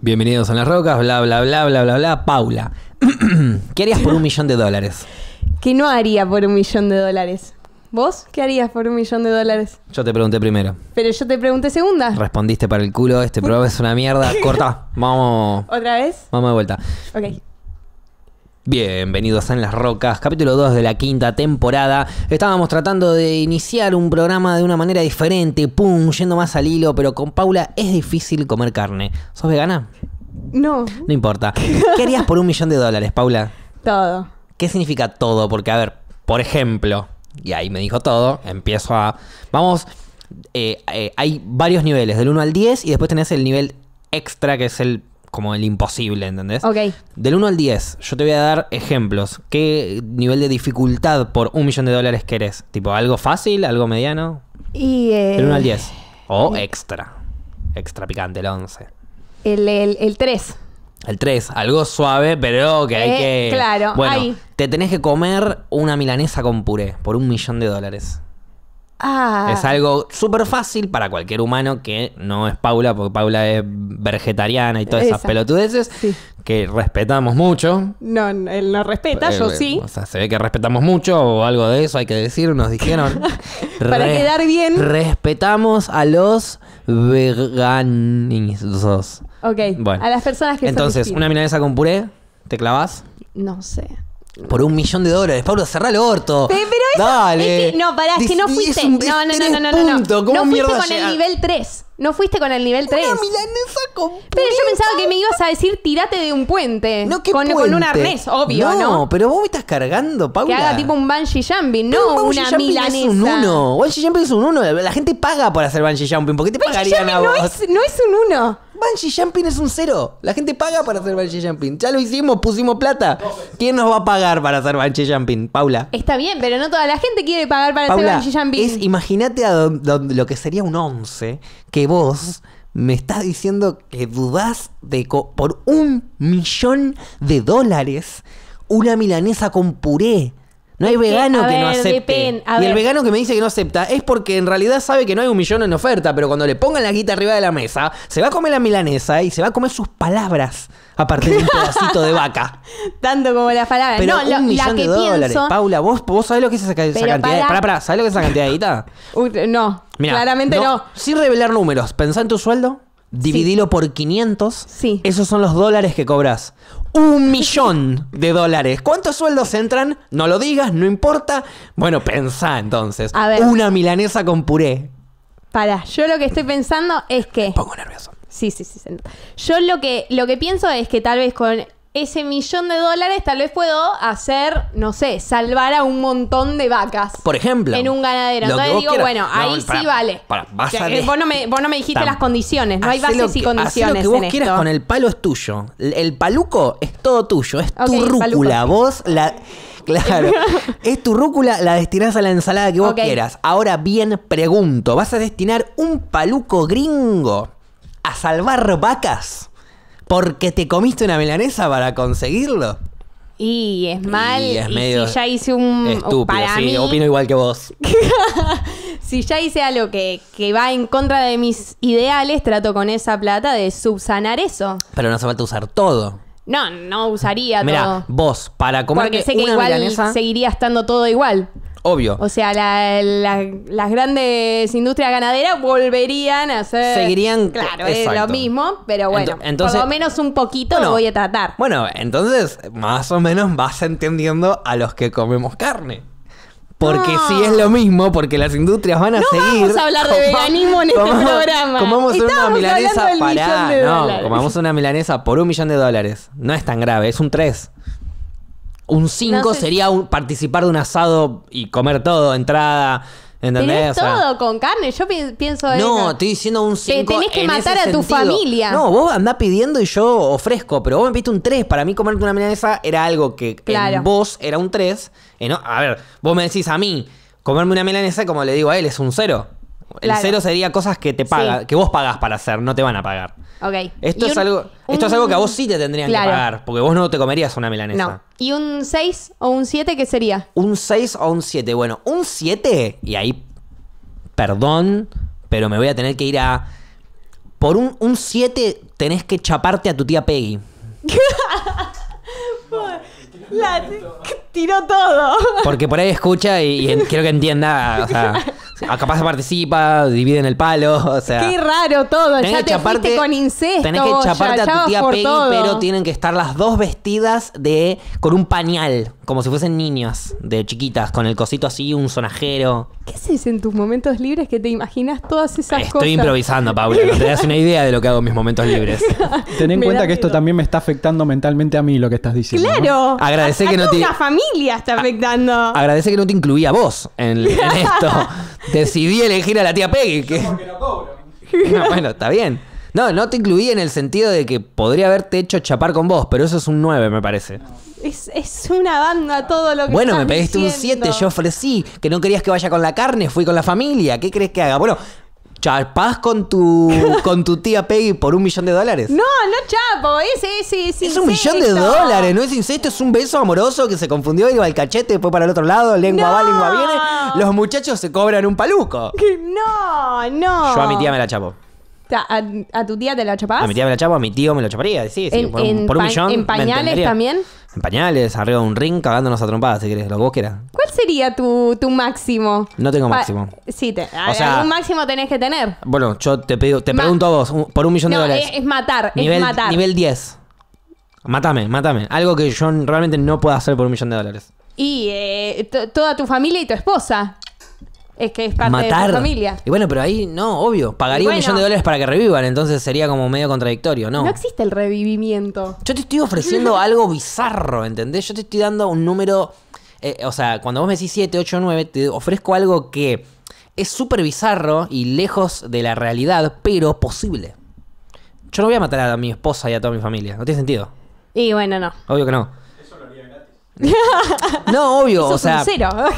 Bienvenidos a las rocas, bla bla bla bla bla bla. Paula, ¿qué harías por un millón de dólares? ¿Qué no haría por un millón de dólares? ¿Vos qué harías por un millón de dólares? Yo te pregunté primero. Pero yo te pregunté segunda. Respondiste para el culo, este programa es una mierda. Corta, vamos, ¿Otra vez? vamos de vuelta. Ok. Bienvenidos a En las Rocas, capítulo 2 de la quinta temporada. Estábamos tratando de iniciar un programa de una manera diferente, pum, yendo más al hilo, pero con Paula es difícil comer carne. ¿Sos vegana? No, No importa. ¿Qué harías por un millón de dólares, Paula? todo. ¿Qué significa todo? Porque, a ver, por ejemplo, y ahí me dijo todo, empiezo a... Vamos, eh, eh, hay varios niveles, del 1 al 10, y después tenés el nivel extra, que es el como el imposible, ¿entendés? Ok. Del 1 al 10, yo te voy a dar ejemplos. ¿Qué nivel de dificultad por un millón de dólares querés? ¿Tipo algo fácil, algo mediano? Y eh, Del 1 al 10. O extra. Extra picante, el 11. el, el, el 3. El 3, algo suave, pero que hay Eh, que. claro, Bueno, ahí. te tenés que comer una milanesa con puré por un millón de dólares. Ah. Es algo súper fácil para cualquier humano que no es Paula, porque Paula es vegetariana y todas esas Esa. pelotudeces Sí. que respetamos mucho. No, él no respeta, yo Eh, sí. O sea, se ve que respetamos mucho o algo de eso, hay que decir, nos dijeron. Para quedar bien. Respetamos a los veganos. Ok. Bueno. A las personas que son Entonces, distintas. una milanesa con puré, ¿te clavas? No sé. Por un millón de dólares. Pablo, cerrá el orto. Pe- Pero eso. Dale. es que- no, pará, es que no fuiste. un- no, no, no, no, no, no. puntos. ¿Cómo No fuiste con llega? el nivel 3. No fuiste con el nivel 3. Una milanesa con Pero yo pensaba que me ibas a decir tirate de un puente. No, ¿qué con, con puente? un arnés, obvio, ¿no? No, pero vos me estás cargando, Paula. Que haga tipo un bungee jumping, no un bungee una jumping milanesa. Es un uno. Bungee jumping es un uno. La gente paga por hacer bungee jumping. ¿Por qué te Bungee pagarían a vos? no es, no es un uno. Bungee jumping es un cero. La gente paga para hacer bungee jumping. Ya lo hicimos, pusimos plata. ¿Quién nos va a pagar para hacer bungee jumping? Paula. Está bien, pero no toda la gente quiere pagar para Paula, hacer bungee jumping. es, imagínate a don- don- lo que sería un 11 que vos me estás diciendo que dudás de por un millón de dólares una milanesa con puré. No hay que, vegano a que no acepte. a y el vegano que me dice que no acepta es porque en realidad sabe que no hay un millón en oferta, pero cuando le pongan la guita arriba de la mesa, se va a comer la milanesa y se va a comer sus palabras, aparte de un pedacito de vaca. Tanto como las palabras. Pero no, un lo- millón la que de dólares. pienso. Paula, ¿vos, vos sabés lo que es esa, cantidad? de- para- Pará, pará, ¿sabés lo que es esa cantidad de guita? No, Mirá, claramente no. Sin revelar números, pensá en tu sueldo, dividilo por 500. Sí. Esos son los dólares que cobras. Un millón de dólares. ¿Cuántos sueldos entran? No lo digas, no importa. Bueno, pensá entonces. A ver. Una milanesa con puré. Pará, yo lo que estoy pensando es que. Me pongo nervioso. Sí, sí, sí. Yo lo que, lo que pienso es que tal vez con ese millón de dólares, tal vez puedo hacer, no sé, salvar a un montón de vacas. Por ejemplo. En un ganadero. Entonces digo, quieras. bueno, No, ahí sí vale. pará, vas Ya a que de- vos, no me, vos no me dijiste Tam- las condiciones. No hay bases y condiciones lo que vos en quieras esto. con el palo es tuyo. El, el paluco es todo tuyo. Es tu rúcula. Vos la. Claro. es tu rúcula, la destinás a la ensalada que vos quieras. Ahora bien, pregunto: ¿vas a destinar un paluco gringo a salvar vacas? ¿Porque te comiste una milanesa para conseguirlo? Y es mal. Y es y medio si ya hice un. Estúpido, para sí, mí, opino igual que vos. si ya hice algo que, que va en contra de mis ideales, trato con esa plata de subsanar eso. Pero no hace falta usar todo. No, no usaría Mira, todo. vos, para comerte Porque sé que una igual milanesa, seguiría estando todo igual. obvio. O sea, la- la- las grandes industrias ganaderas volverían a ser. Seguirían- Claro, es exacto. lo mismo, pero bueno. Ento- entonces- por lo menos un poquito Bueno, lo voy a tratar. Bueno, entonces más o menos vas entendiendo a los que comemos carne. Porque No. si es lo mismo, porque las industrias van a No seguir. vamos a hablar de veganismo en este programa. Comamos una milanesa para. No, dólares. comamos una milanesa por un millón de dólares. No es tan grave, es un 3. Un 5 No sé. sería un- participar de un asado y comer todo, entrada. ¿Entendés? Tenés O sea, todo con carne. Yo pi- pienso no, eso. estoy diciendo un 5. tenés que matar a tu familia. No, vos andás pidiendo y yo ofrezco, pero vos me pediste un 3. Para mí comerte una milanesa era algo que Claro. en vos era un 3. a ver, vos me decís a mí, comerme una milanesa, como le digo a él, es un 0. El Claro. 0 sería cosas que te paga, Sí. que vos pagás para hacer, no te van a pagar. Ok. Esto, es un- algo, esto es un- algo que a vos sí te tendrían Claro. que pagar, porque vos no te comerías una milanesa. No. ¿Y un 6 o un 7 qué sería? Un 6 o un 7. Bueno, un 7, y ahí, perdón, pero me voy a tener que ir a... Por un 7 tenés que chaparte a tu tía Peggy. La- tiró todo. Porque por ahí escucha y, y en- quiero que entienda, o sea, capaz se participa, dividen el palo, o sea... Qué raro todo. tenés Ya que te chaparte- fuiste con incesto. Tenés que chaparte ya a tu tía Peggy, todo. pero tienen que estar las dos vestidas de con un pañal, como si fuesen niñas de chiquitas, con el cosito así, un sonajero. ¿Qué haces en tus momentos libres que te imaginas todas esas Estoy cosas? improvisando, Paula, no te das una idea de lo que hago en mis momentos libres. Ten en Me cuenta que esto también me está afectando mentalmente a mí lo que estás diciendo. ¿no? Claro. A- que no te- una familia está afectando. Agradece que no te incluía vos en, en esto. Decidí elegir a la tía Peggy. Que... No, bueno, está bien. No, no te incluí en el sentido de que podría haberte hecho chapar con vos, pero eso es un 9, me parece. Es, es una banda todo lo que Bueno, me pediste un diciendo. 7, yo ofrecí. Que no querías que vaya con la carne, fui con la familia. ¿Qué crees que haga? Bueno, chapás con tu, con tu tía Peggy por un millón de dólares. No, no chapo, ese, ese, ese Es un millón de dólares, no es incesto, es un beso amoroso que se confundió, iba al cachete, después para el otro lado, lengua No. va, lengua viene. Los muchachos se cobran un paluco. No, no. Yo a mi tía me la chapo. ¿A, a tu tía te la chapás? A mi tía me la chapo, a mi tío me lo chaparía. Sí, sí, ¿En, por, un- en por un pa- millón. ¿En pañales también? En pañales, arriba de un ring, cagándonos a trompadas, si querés, lo que vos quieras. ¿Cuál sería tu, tu máximo? No tengo Pa- máximo. Sí, te, O sea- algún máximo tenés que tener. Bueno, yo te, pido, te Ma- pregunto a vos, un- por un millón de dólares. es, es matar, nivel, es matar. nivel 10. Mátame, mátame. Algo que yo realmente no puedo hacer por un millón de dólares. Y eh, to- toda tu familia y tu esposa. Es que es parte de Matar. tu familia. Y bueno, pero ahí no, obvio. Pagaría un millón de dólares para que revivan, entonces sería como medio contradictorio, ¿no? No existe el revivimiento. Yo te estoy ofreciendo algo bizarro, ¿entendés? Yo te estoy dando un número. eh, o sea, cuando vos me decís 7, 8, 9, te ofrezco algo que es súper bizarro y lejos de la realidad, pero posible. Yo no voy a matar a mi esposa y a toda mi familia. No tiene sentido. Y bueno, no. Obvio que no. No, obvio, Eso o sea,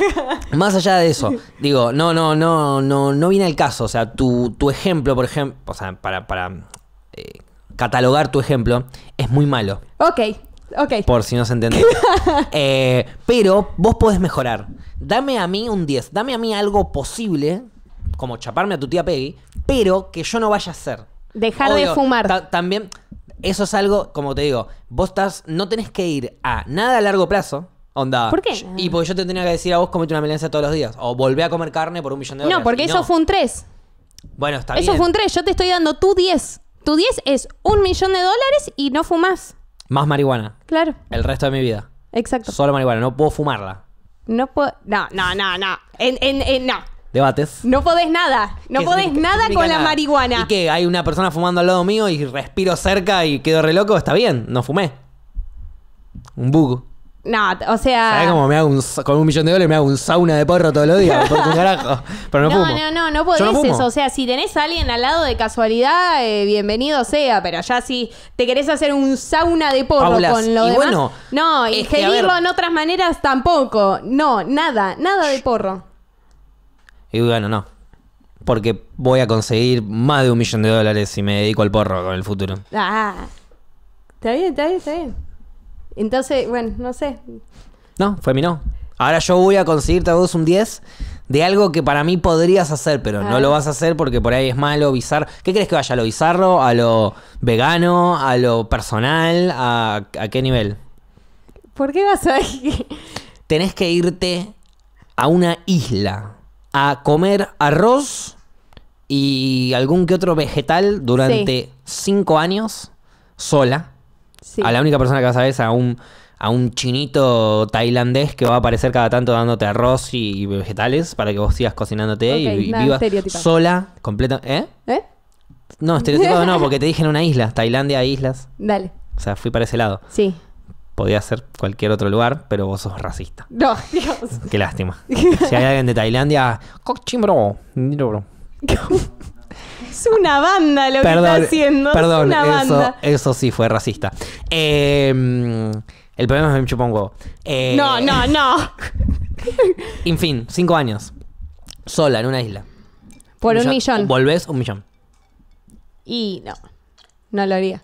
más allá de eso, digo, no, no, no, no, no viene el caso. O sea, tu, tu ejemplo, por ejemplo, o sea, para, para eh, catalogar tu ejemplo, es muy malo. ok, ok. Por si no se entiende. Eh, pero vos podés mejorar. Dame a mí un 10. Dame a mí algo posible, como chaparme a tu tía Peggy, pero que yo no vaya a hacer. Dejar de fumar. ta- también, eso es algo, como te digo, vos estás, no tenés que ir a nada a largo plazo. Onda. ¿Por qué? Y porque yo te tenía que decir a vos comete una milanesa todos los días. O volvé a comer carne por un millón de dólares. No, porque Y eso fue un 3. Bueno, está Eso bien. fue un 3. Yo te estoy dando tu 10. Tu 10 es un millón de dólares y no fumas. Más marihuana. Claro, El resto de mi vida. exacto. Solo marihuana. No puedo fumarla. No puedo. No, no, no, no. En, en, en- no. Debates. No podés nada. No ¿Qué podés nada con la nada? marihuana. ¿Y qué? Hay una persona fumando al lado mío y respiro cerca y quedo re loco. Está bien, no fumé. Un bug. No, o sea. ¿Sabes cómo me hago un, con un millón de dólares me hago un sauna de porro todos los días? Por un carajo. Pero no, No, fumo. no, no, no podés fumo. eso. O sea, si tenés a alguien al lado de casualidad, eh, bienvenido sea. Pero ya si te querés hacer un sauna de porro Paulas, con lo y demás. bueno, no, que, ingerirlo ver- en otras maneras tampoco. No, nada, nada de porro. Y bueno, no. Porque voy a conseguir más de un millón de dólares si me dedico al porro con el futuro. Ah. Está bien, está bien, está bien. Entonces, bueno, no sé. No, fue mi no. Ahora yo voy a conseguirte a vos un 10 de algo que para mí podrías hacer, pero no Ah. lo vas a hacer porque por ahí es malo, bizarro. ¿Qué crees que vaya? ¿A lo bizarro? ¿A lo vegano? ¿A lo personal? ¿A, a qué nivel? ¿Por qué vas a ir? Tenés que irte a una isla a comer arroz y algún que otro vegetal durante 5 años sola. Sí. A la única persona que vas a ver es a un, a un chinito tailandés que va a aparecer cada tanto dándote arroz y, y vegetales para que vos sigas cocinándote y, y vivas sola, completa. ¿Eh? ¿Eh? No, estereotipado no, porque te dije en una isla, Tailandia, islas. Dale. O sea, fui para ese lado. Sí. Podía ser cualquier otro lugar, pero vos sos racista. No, Dios. Qué lástima. Si hay alguien de Tailandia, cochimbro, bro. Es una banda lo que está haciendo. perdón, es una eso, banda. eso sí fue racista. Eh, mm, el problema es que me huevo. Eh, No, no, no. En fin, cinco años. Sola en una isla. Por un Ya- millón. Volvés un millón. Y no. No lo haría.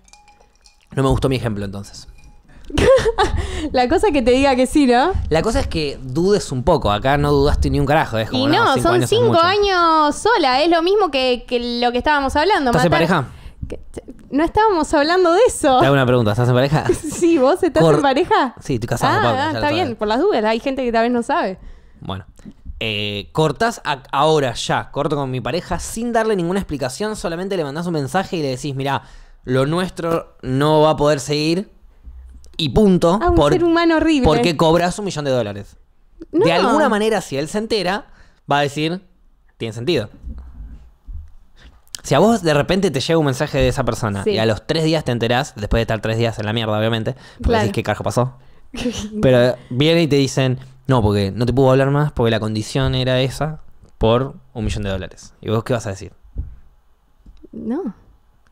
No me gustó mi ejemplo entonces. La cosa que te diga que sí, ¿no? La cosa es que dudes un poco. Acá no dudaste ni un carajo. Es como, Y no, cinco son años es cinco años sola. Es lo mismo que, que lo que estábamos hablando. ¿Estás en matar- pareja? ¿Qué- No estábamos hablando de eso. Te hago una pregunta, ¿estás en pareja? Sí, vos estás Cor- en pareja. Sí, estoy casado, Ah, Pablo, ya ah, lo está sabes. bien, por las dudas. Hay gente que tal vez no sabe. Bueno. Eh, cortás a- ahora ya, corto con mi pareja sin darle ninguna explicación, solamente le mandás un mensaje y le decís, mira, lo nuestro no va a poder seguir y punto. Ah, un ser humano horrible. Porque cobras un millón de dólares. De alguna manera, si él se entera, va a decir, tiene sentido. Si a vos de repente te llega un mensaje de esa persona Sí. y a los tres días te enterás, después de estar tres días en la mierda, obviamente, porque Claro. decís qué carajo pasó. Pero viene y te dicen, no, porque no te puedo hablar más porque la condición era esa por un millón de dólares. ¿Y vos qué vas a decir? No.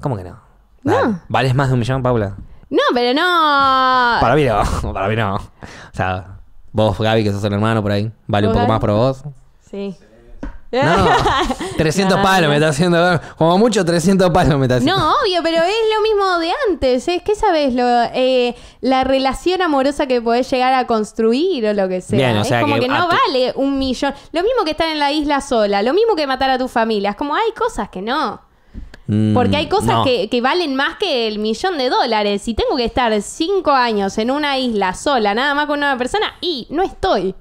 ¿Cómo que no? No. ¿Vales más de un millón, Paula? No, pero no. Para mí no, para mí no. O sea, vos, Gaby, que sos el hermano por ahí, vale un ¿Vos, poco más por vos. Sí. No, 300 No, palos no. me está haciendo. Como mucho 300 palos me está haciendo. No, obvio, pero es lo mismo de antes. Es que sabes lo, eh, la relación amorosa que podés llegar a construir o lo que sea. Bien, o sea es como que no tu- vale un millón. Lo mismo que estar en la isla sola, lo mismo que matar a tu familia. Es como hay cosas que no. Mm, Porque hay cosas no. que, que valen más que el millón de dólares. Si tengo que estar cinco años en una isla sola, nada más con una persona, y no estoy.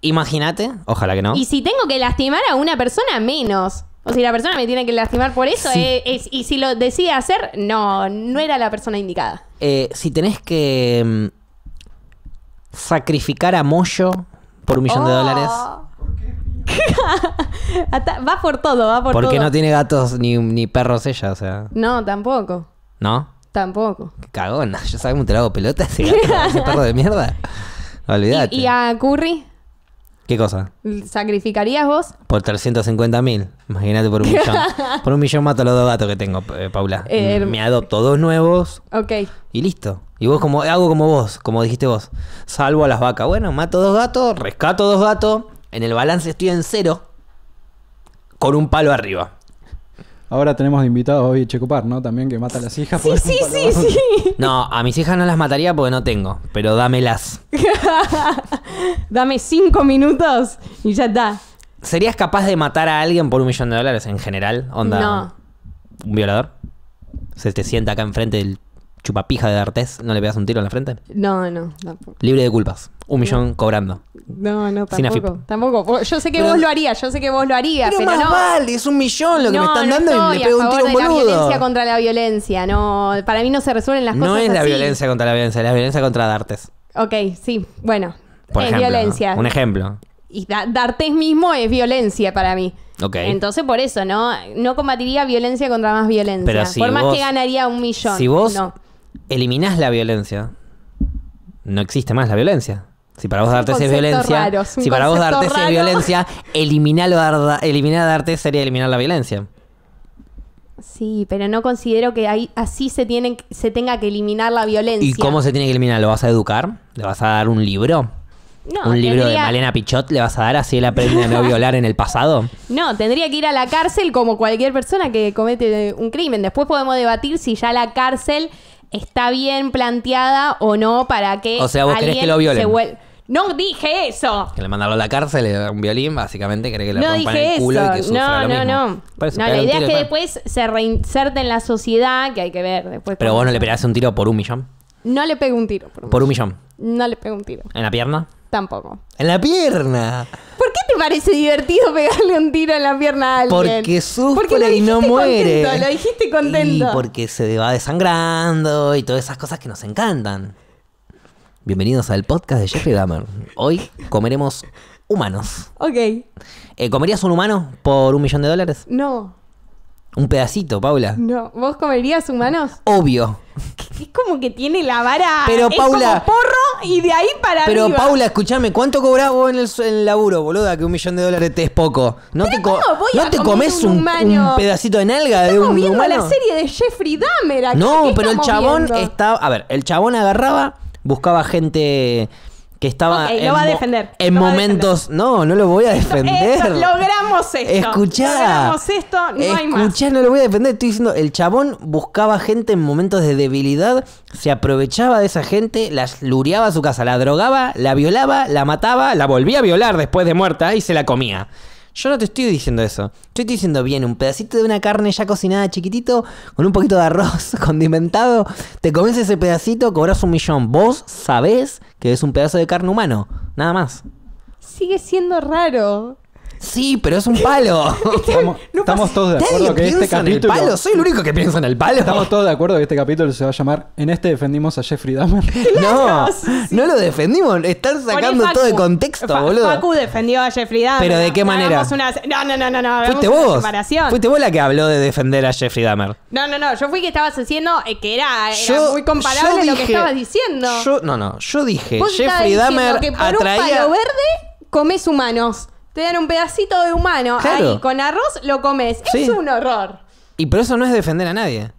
Imagínate, ojalá que no. Y si tengo que lastimar a una persona, menos. O si la persona me tiene que lastimar por eso, Sí. eh, es- y si lo decide hacer, no, no era la persona indicada. Eh, si tenés que mm, sacrificar a Moyo por un millón de Oh. dólares. Va por todo, va por Porque todo. no tiene gatos ni, ni perros ella, o sea. No, tampoco. ¿No? Tampoco. Qué cagona. Yo te lo hago pelota ese gato, ese perro de mierda. Olvídate. ¿Y, y a Curry? ¿Qué cosa? ¿Sacrificarías vos? Por 350 mil. Imagínate por un millón. por un millón mato a los dos gatos que tengo, eh, Paula. Eh, Me adopto dos nuevos Ok. y listo. Y vos como hago como vos, como dijiste vos. Salvo a las vacas. Bueno, mato dos gatos, rescato dos gatos. En el balance estoy en cero. Con un palo arriba. Ahora tenemos de invitado hoy Checopar, ¿no? También que mata a las hijas. Sí, por- sí, sí, sí. No, a mis hijas no las mataría porque no tengo. Pero dámelas. Dame cinco minutos y ya está. ¿Serías capaz de matar a alguien por un millón de dólares en general? Onda. No. ¿Un violador? Se te sienta acá enfrente del chupapija de D'Artés, ¿no le pegas un tiro en la frente? No, no, tampoco. Libre de culpas. Un millón cobrando. No, no, tampoco. Tampoco. Yo sé que Pero- vos lo harías, yo sé que vos lo harías, pero, más no. vale, es un millón lo que no, me están dando y le a pego un tiro un de la violencia boludo. contra la violencia. No, para mí no se resuelven las cosas No es la así. violencia contra la violencia, es la violencia contra D'Artes. Ok, sí, bueno. Por es ejemplo. violencia. Un ejemplo. Y da- D'Artes mismo es violencia para mí. Ok. Entonces, por eso, ¿no? No combatiría violencia contra más violencia. Pero si por más vos- que ganaría un millón. Si vos No. Eliminás la violencia, no existe más la violencia. Si para vos Es D'Artes es violencia, raro, es un si para vos D'Artes es violencia, eliminarlo a Arda- eliminar a D'Artes sería eliminar la violencia. Sí, pero no considero que ahí así se, tienen, se tenga que eliminar la violencia. ¿Y cómo se tiene que eliminar? ¿Lo vas a educar? ¿Le vas a dar un libro? No, ¿Un libro de Malena Pichot le vas a dar así él aprende a no violar en el pasado? No, tendría que ir a la cárcel como cualquier persona que comete un crimen. Después podemos debatir si ya la cárcel está bien planteada o no para que. O sea, vos querés alguien que lo violen. se vuel- No dije eso. Que le mandarlo a la cárcel, le da un violín, básicamente, cree que le No rompan dije el culo eso. y que sufra no, lo no, mismo. no. Por eso, No, la idea es que después se reinserte en la sociedad, que hay que ver. Después Pero vos no le pegás un tiro por un millón. No le pego un tiro. Por, un- Por un millón. No le pego un tiro. ¿En la pierna? Tampoco. ¡En la pierna! ¿Por qué te parece divertido pegarle un tiro en la pierna a alguien? Porque sufre y no muere. Contento, lo dijiste contento. Y porque se va desangrando y todas esas cosas que nos encantan. Bienvenidos al podcast de Jeffrey Dahmer. Hoy comeremos humanos. Ok. Eh, ¿Comerías un humano por un millón de dólares? No, Un pedacito, Paula. no. ¿Vos comerías humanos? Obvio. Es como que tiene la vara. Pero, es Paula- como porro y de ahí para Pero arriba. Paula, escúchame, ¿cuánto cobrás vos en el, en el laburo, boluda? Que un millón de dólares te es poco. ¿No te, co- ¿cómo voy ¿no te comes un un, humano? un pedacito de nalga de un viendo humano? la serie de Jeffrey Dahmer acá. No, ¿Qué pero el chabón viendo? estaba. A ver, el chabón agarraba, buscaba gente que estaba. Lo en va a mo- defender, En lo va a momentos. No, no lo voy a defender. Esto, logramos esto. Escuchá. Logramos esto, no hay más. Escuchá, no lo voy a defender. Estoy diciendo, el chabón buscaba gente en momentos de debilidad, se aprovechaba de esa gente, la lureaba a su casa, la drogaba, la violaba, la mataba, la volvía a violar después de muerta y se la comía. Yo no te estoy diciendo eso. Yo estoy diciendo bien, un pedacito de una carne ya cocinada chiquitito, con un poquito de arroz condimentado. Te comes ese pedacito, cobras un millón. Vos sabés que es un pedazo de carne humano. Nada más. Sigue siendo raro. Sí, pero es un palo. Estamos, estamos todos de acuerdo que este en el capítulo. palo. Soy el único que piensa en el palo. Estamos todos de acuerdo que este capítulo se va a llamar En este defendimos a Jeffrey Dahmer. No, no lo defendimos. Están sacando todo de contexto, Fa- boludo. Facu defendió a Jeffrey Dahmer. ¿Pero de qué manera? Una- No, no, no, no, no. Fuiste vos. Fuiste vos la que habló de defender a Jeffrey Dahmer. No, no, no. Yo fui que estabas haciendo eh, que era, era Yo- muy comparable yo lo que estabas diciendo. Yo, no, no, yo dije, Jeffrey diciendo Dahmer que por atraía. un palo verde comes humanos. Te dan un pedacito de humano. Claro. Ahí, con arroz lo comes. Sí. Es un horror. Y pero eso no es defender a nadie.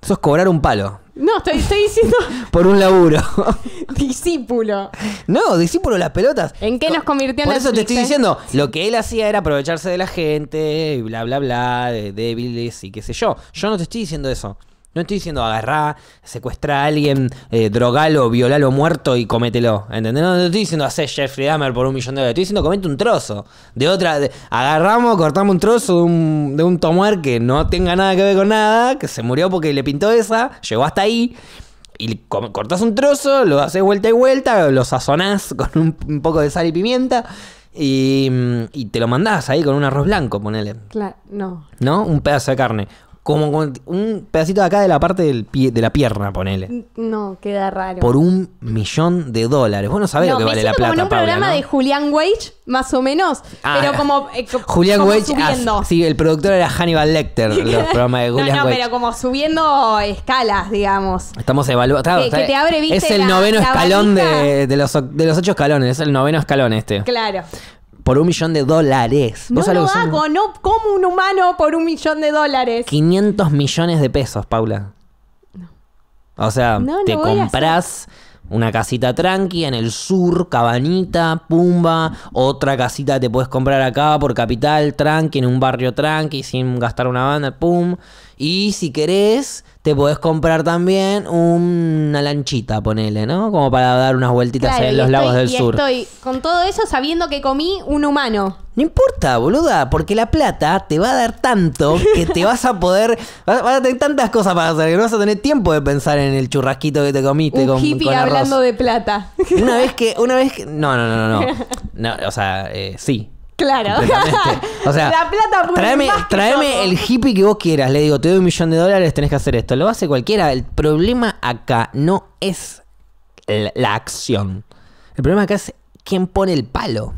Eso es cobrar un palo. No, estoy, estoy diciendo Por un laburo. discípulo. no, discípulo las pelotas. ¿En qué nos convirtió Por eso te estoy eh? diciendo, lo que él hacía era aprovecharse de la gente, y bla, bla, bla, de débiles y qué sé yo. Yo no te estoy diciendo eso. No estoy diciendo agarrá, secuestra a alguien, eh, drogalo, violalo muerto y comételo. ¿Entendés? No te estoy diciendo hacer Jeffrey Dahmer por un millón de dólares. Estoy diciendo comete un trozo. De otra, de- agarramos, cortamos un trozo de un, de un tomar que no tenga nada que ver con nada, que se murió porque le pintó esa, llegó hasta ahí. Y co- cortás un trozo, lo haces vuelta y vuelta, lo sazonás con un, un poco de sal y pimienta y, y te lo mandás ahí con un arroz blanco, ponele. Claro, no. ¿No? Un pedazo de carne. Como con un pedacito de acá de la parte del pie, de la pierna, ponele. No, queda raro. Por un millón de dólares. Vos no sabés no, lo que me vale la siento como plata, en un Paula, programa ¿no? de Julián Wage, más o menos. Ah, pero como, eh, como Wage, ah, sí, el productor era Hannibal Lecter, los programas de Julián no, no, Wage. pero como subiendo escalas, digamos. Estamos evaluando. claro, Que- te abre, viste, es el la- noveno la escalón de, de los, de los ocho escalones. Es el noveno escalón este. Claro. Por un millón de dólares. No ¿Vos sabés lo son? hago, no como un humano por un millón de dólares. 500 millones de pesos, Paula. O sea, No, no te compras una casita tranqui en el sur, cabanita, pumba. Otra casita te puedes comprar acá por capital, tranqui, en un barrio tranqui, sin gastar una banda, pum. Y si querés, te podés comprar también una lanchita, ponele, ¿no? Como para dar unas vueltitas Claro, en los lagos del y sur. estoy con todo eso sabiendo que comí un humano. No importa, boluda, porque la plata te va a dar tanto que te vas a poder. Vas vas a tener tantas cosas para hacer que no vas a tener tiempo de pensar en el churrasquito que te comiste Un con, hippie con arroz. hablando de plata. Una vez que. Una vez que. No, no, no, no. no. No, o sea, eh, sí. Claro. O sea, la plata todo. el hippie que vos quieras. Le digo, te doy un millón de dólares, tenés que hacer esto. Lo hace cualquiera. El problema acá no es la, la acción. El problema acá es quién pone el palo.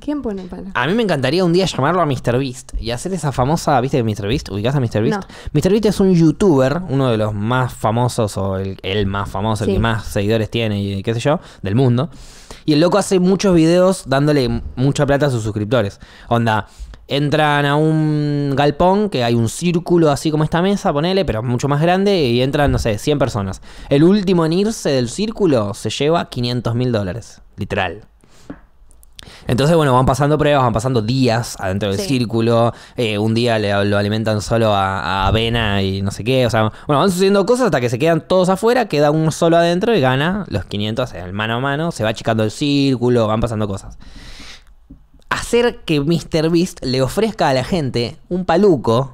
¿Quién pone el palo? A mí me encantaría un día llamarlo a MrBeast y hacer esa famosa, ¿viste MrBeast? ¿Ubicás a MrBeast? No. MrBeast es un youtuber, uno de los más famosos o el, el más famoso, el que más seguidores tiene y qué sé yo, del mundo. Y el loco hace muchos videos dándole mucha plata a sus suscriptores. Onda, entran a un galpón que hay un círculo así como esta mesa, ponele, pero mucho más grande y entran, no sé, 100 personas. El último en irse del círculo se lleva 500 mil dólares, literal. Entonces, bueno, van pasando pruebas, van pasando días adentro del Sí. círculo. eh, un día le- lo alimentan solo a, a avena y no sé qué. O sea, bueno, van sucediendo cosas hasta que se quedan todos afuera, queda uno solo adentro y gana los 500 en el mano a mano. Se va achicando el círculo, van pasando cosas. Hacer que MrBeast le ofrezca a la gente un paluco,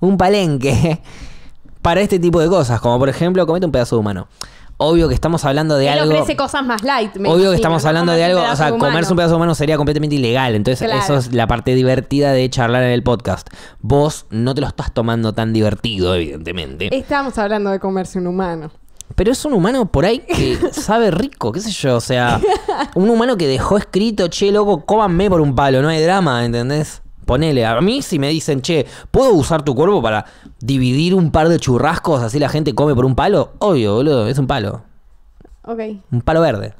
un palenque, para este tipo de cosas. Como por ejemplo, comete un pedazo de humano. Obvio que estamos hablando de Él algo. ofrece cosas más light. me Obvio que imagino, estamos no hablando de comerse algo, un o sea, comerse un pedazo humano sería completamente ilegal. Entonces, Claro. eso es la parte divertida de charlar en el podcast. Vos no te lo estás tomando tan divertido, evidentemente. Estamos hablando de comerse un humano. Pero es un humano por ahí que sabe rico, qué sé yo. O sea, un humano que dejó escrito, che, loco, cómanme por un palo, no hay drama, ¿entendés? Ponele, a mí si me dicen, che, ¿puedo usar tu cuerpo para dividir un par de churrascos así la gente come por un palo? Obvio, boludo, es un palo. Ok. Un palo verde.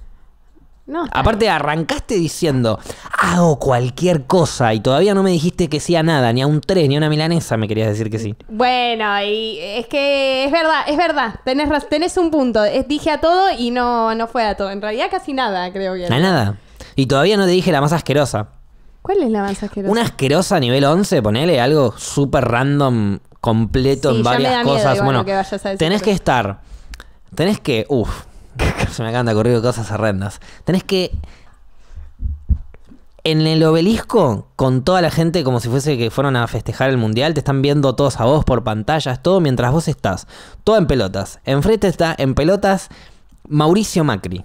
No, Aparte arrancaste diciendo, hago cualquier cosa y todavía no me dijiste que sí a nada, ni a un tres, ni a una milanesa me querías decir que sí. Bueno, y es que es verdad, es verdad. Tenés, un punto. Es- dije a todo y no, no fue a todo. En realidad casi nada, creo que. A nada. Y todavía no te dije la más asquerosa. ¿Cuál es la más asquerosa? Una asquerosa nivel 11, ponele algo súper random, completo Sí, en varias miedo cosas. bueno, que vayas a decir, tenés que estar. Tenés que. Uf, se me acaban de ocurrir cosas horrendas. Tenés que En el obelisco, con toda la gente como si fuese que fueron a festejar el mundial, te están viendo todos a vos por pantallas, todo mientras vos estás, todo en pelotas. Enfrente está en pelotas Mauricio Macri.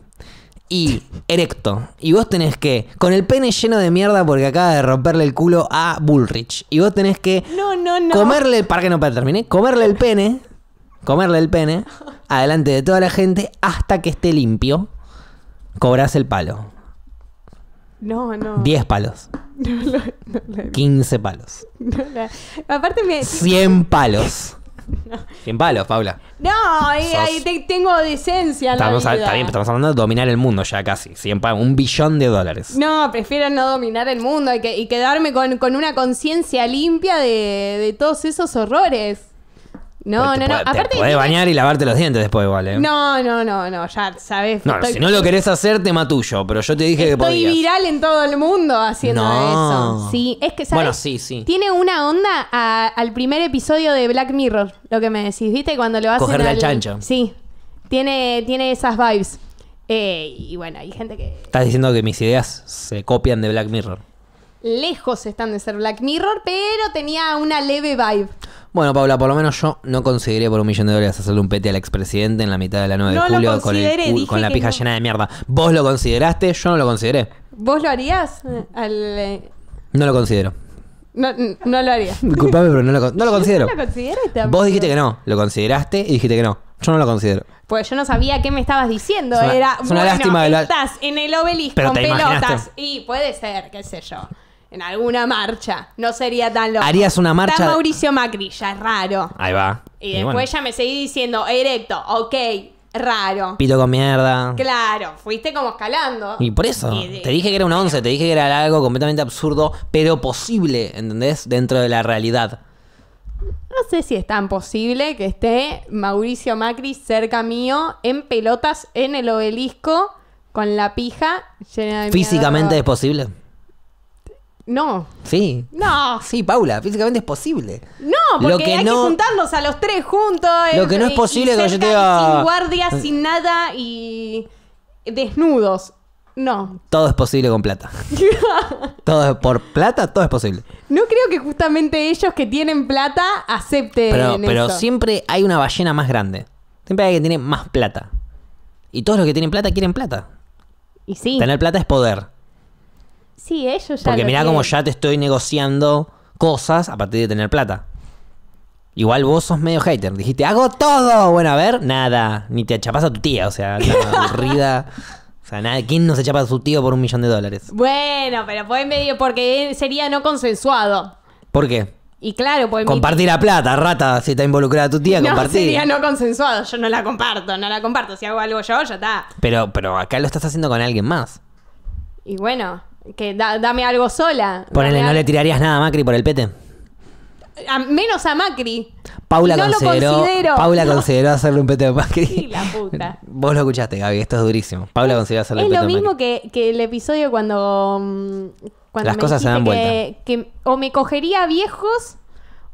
Y erecto. Y vos tenés que, con el pene lleno de mierda porque acaba de romperle el culo a Bullrich. Y vos tenés que No, no, no. comerle, para que no termine, comerle el pene, comerle el pene, adelante de toda la gente, hasta que esté limpio, cobras el palo. No, no. 10 palos, No, lo- no lo- 15 palos, lo- Aparte me... 100 palos. 100 palos, Paula. No, ahí, Sos- ahí te- tengo decencia en la Estamos, a- vida. está bien, pero estamos hablando de dominar el mundo ya casi. 100 palos, un billón de dólares. No, prefiero no dominar el mundo y, que- y quedarme con, con una conciencia limpia de, de todos esos horrores. No, te no, no. puede- te Aparte podés tiene- bañar y lavarte los dientes después igual, ¿eh? No, no, no, no, ya sabes. No, estoy- si no lo querés hacer, tema tuyo, pero yo te dije que Estoy podías. viral en todo el mundo haciendo No. eso. Sí, es que, ¿sabes? Bueno, sí, sí. Tiene una onda a- al primer episodio de Black Mirror, lo que me decís, ¿viste? Cuando lo hacen Cogerle al al chancho. Sí, tiene, tiene esas vibes. Eh, y bueno, hay gente que Estás diciendo que mis ideas se copian de Black Mirror. Lejos están de ser Black Mirror, pero tenía una leve vibe. Bueno, Paula, por lo menos yo no consideré por un millón de dólares hacerle un pete al expresidente en la mitad de la 9 No de lo julio con, el con la pija no. llena de mierda. ¿Vos lo consideraste? Yo no lo consideré. ¿Vos lo harías? Eh, Al, eh, No lo considero. no, no lo harías. Disculpame, pero no lo, con- no lo considero. ¿No lo consideraste? Vos dijiste que no. Lo consideraste y dijiste que no. Yo no lo considero. Pues yo no sabía qué me estabas diciendo. Es una- Era, es una bueno, lástima que lo- estás en el obelisco con pelotas. imaginaste. Y puede ser, qué sé yo. En alguna marcha. No sería tan loco. Harías una marcha- Está Mauricio Macri, ya es raro. Ahí va. Y, Y después bueno, ya me seguí diciendo, erecto, ok, raro. Pito con mierda. Claro, fuiste como escalando. Y por eso, Y te dije que era una 11, te dije que era algo completamente absurdo, pero posible, ¿entendés? Dentro de la realidad. No sé si es tan posible que esté Mauricio Macri cerca mío en pelotas en el obelisco con la pija llena de Físicamente es posible. No, Sí. no, Sí, Paula, físicamente es posible. no, porque Lo que hay no- que juntarnos a los tres juntos. Lo que no es posible que yo te diga- Sin guardia, sin nada y desnudos. No. Todo es posible con plata. todo es, por plata, todo es posible. No creo que justamente ellos que tienen plata acepten Pero, pero eso. siempre hay una ballena más grande. Siempre hay alguien que tiene más plata. Y todos los que tienen plata quieren plata. Y sí, Tener plata es poder. Sí, ellos ya Porque mirá como ya te estoy negociando cosas a partir de tener plata. Igual vos sos medio hater. Dijiste, hago todo. Bueno, a ver, nada. Ni te chapas a tu tía. O sea, una aburrida. O sea, nada. ¿quién no se chapa a su tío por un millón de dólares? Bueno, pero pues medio porque sería no consensuado. ¿Por qué? Y claro, pues Compartir la plata, rata. Si está involucrada tu tía, No, compartir. sería no consensuado. Yo no la comparto, no la comparto. Si hago algo yo, ya está. Pero, pero acá lo estás haciendo con alguien más. Y bueno, que da- dame algo sola. Ponele, ¿no le tirarías nada a Macri por el pete? a- menos a Macri. Paula no consideró, lo. Paula No. consideró hacerle un pete a Macri. Sí, la puta. Vos lo escuchaste, Gaby, esto es durísimo. Paula consideró hacerle Es un pete lo a mismo Macri. que, que el episodio cuando, mm, cuando Las me cosas se dan que, que o me cogería viejos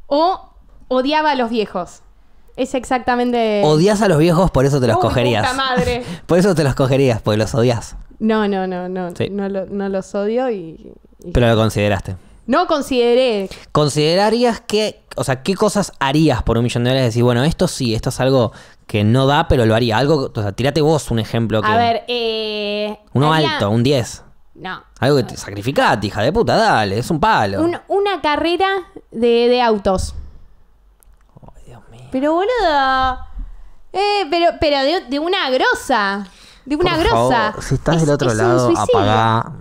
o odiaba a los viejos. Es exactamente... Odias a los viejos, por eso te los Uy, cogerías. puta madre. por eso te los cogerías, porque los odias. No, no, no, no. Sí. No, lo- no los odio y... y- Pero lo consideraste. No consideré... ¿Considerarías que, o sea, qué cosas harías por un millón de dólares? Decir, bueno, esto sí, esto es algo que no da, pero lo haría. Algo, o sea, tirate vos un ejemplo que. A ver, eh... uno haría- alto, un 10. No. Algo que te sacrificate, hija de puta, dale, es un palo. Un- una carrera de, de autos. Pero boludo. Eh, pero, pero de, de una grosa. De una Por grosa. favor, si estás Es- del otro es un lado, suicidio. apagá.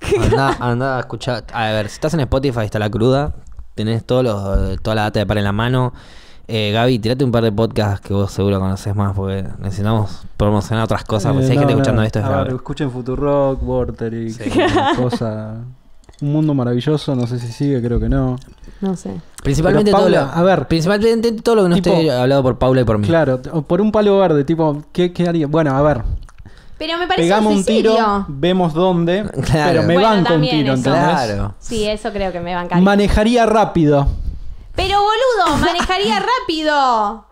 Anda, anda a escuchar. A ver, si estás en Spotify, está la cruda. Tenés todos los, toda la data de par en la mano. Eh, Gaby, tirate un par de podcasts que vos seguro conoces más porque necesitamos promocionar otras cosas. porque si hay Eh, gente no, escuchando no. esto es A ver, grave. escuchen Futurock, Vorterix, cosa. Un mundo maravilloso, no sé si sigue, creo que no. No sé. Principalmente todo lo, a ver. principalmente todo lo que no Tipo- esté hablado por Paula y por mí. Claro, por un palo verde, tipo, ¿qué, qué haría? Bueno, a ver, Pero me parece pegamos un un tiro, suicidio. vemos dónde, Claro. pero me Bueno, banco un también tiro, eso. ¿entendés? Claro. Sí, eso creo que me bancaría. Manejaría rápido. Pero boludo, manejaría rápido.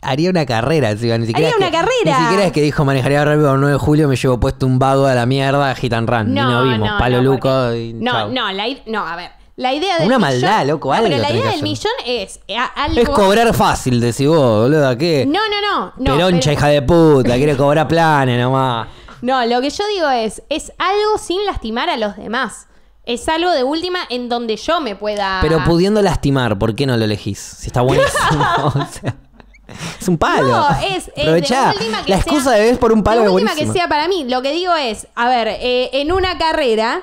Haría una carrera, encima, ni siquiera Haría es una que- carrera. Ni siquiera es que dijo manejaría rápido el 9 de julio, me llevo puesto un vago a la mierda, hit and run. No, y no vimos, no, palo no, luco porque- y No, no, la, no, a ver. La idea del Una millón- maldad, loco, No, algo pero la idea del millón es eh, algo. Es cobrar fácil, decís vos, boludo, ¿qué? No, no, no. no Peroncha, pero- hija de puta, quiere cobrar planes nomás. No, lo que yo digo es, es algo sin lastimar a los demás. Es algo de última en donde yo me pueda. Pero pudiendo lastimar, ¿por qué no lo elegís? Si está buenísimo. o sea, es un palo. No, es, es Aprovechá. de última que La sea- excusa de vez por un palo es última que sea para mí. Lo que digo es, a ver, eh, en una carrera,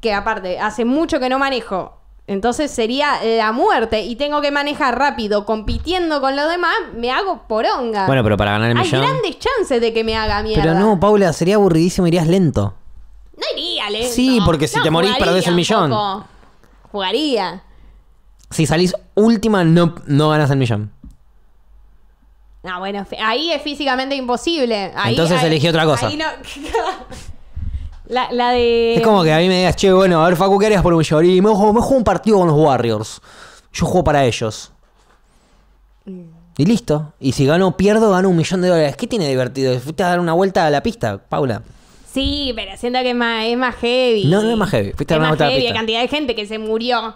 que aparte hace mucho que no manejo, entonces sería la muerte y tengo que manejar rápido compitiendo con los demás, me hago poronga. Bueno, pero para ganar el Hay millón. grandes chances de que me haga mierda. Pero no, Paula, sería aburridísimo, irías lento. No iría lento. Sí, porque si te morís, perdés el millón. poco. Jugaría. Si salís última, no, no ganas el millón. No, bueno, fe- ahí es físicamente imposible. Ahí- Entonces ahí- elegí otra cosa. ahí no- la, la de. Es como que a mí me digas, che, bueno, a ver, Facu, ¿qué harías por un millón? Y me juego, me juego un partido con los Warriors. Yo juego para ellos. Y listo. Y si gano, pierdo, gano un millón de dólares. ¿Qué tiene divertido? Fuiste a dar una vuelta a la pista, Paula. Sí, pero siento que es más, es más heavy. No, no es más heavy. Fuiste a dar una más vuelta a la pista. la cantidad de gente que se murió.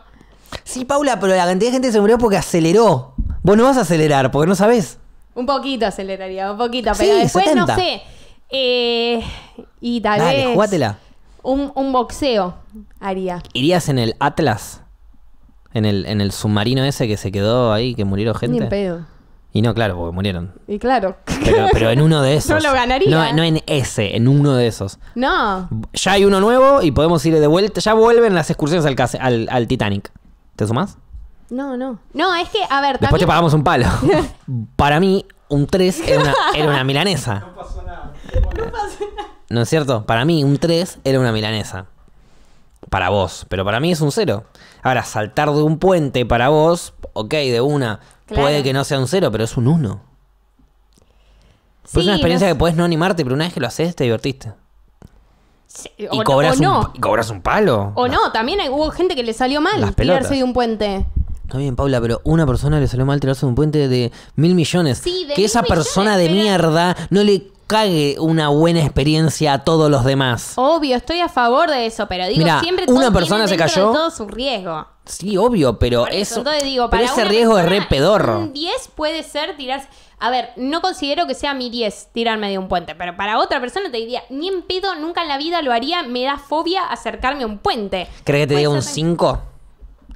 Sí, Paula, pero la cantidad de gente se murió porque aceleró. Vos no vas a acelerar porque no sabés. Un poquito aceleraría, un poquito. Sí, Pero después 70. no sé. Eh, y tal Dale, vez. jugátela. Un, un boxeo haría. ¿Irías en el Atlas? ¿En el, en el submarino ese que se quedó ahí, que murieron Ni en gente? pedo. Y no, claro, porque murieron. Y claro. Pero, pero en uno de esos. No lo ganaría. No, no en ese, en uno de esos. no. Ya hay uno nuevo y podemos ir de vuelta. Ya vuelven las excursiones al, al, al Titanic. ¿Te sumás? No, no. No, es que, a ver, Después te también. pagamos un palo. Para mí, un 3 era una, era una milanesa. No es cierto? Para mí, un 3 era una milanesa. Para vos. Pero para mí es un 0. Ahora, saltar de un puente para vos, ok, de una. Claro. Puede que no sea un 0, pero es un 1. Sí, es una experiencia no que puedes no animarte, pero una vez que lo haces, te divertiste. sé, Y, o- cobras, o no. un, y cobras un palo. O no, también hay- hubo gente que le salió mal tirarse de un puente. Está bien, Paula, pero una persona le salió mal tirarse de un puente de mil millones. Sí, de que mil esa millones, persona de pero- mierda no le cague una buena experiencia a todos los demás. Obvio, estoy a favor de eso, pero digo, siempre una persona se de cayó. todo su riesgo. Sí, obvio, pero Por eso, entonces digo, pero para ese riesgo es re pedorro. Un 10 puede ser tirarse. A ver, no considero que sea mi 10 tirarme de un puente, pero para otra persona te diría, ni en pedo, nunca en la vida lo haría, me da fobia acercarme a un puente. ¿Crees que te diga un ser- 5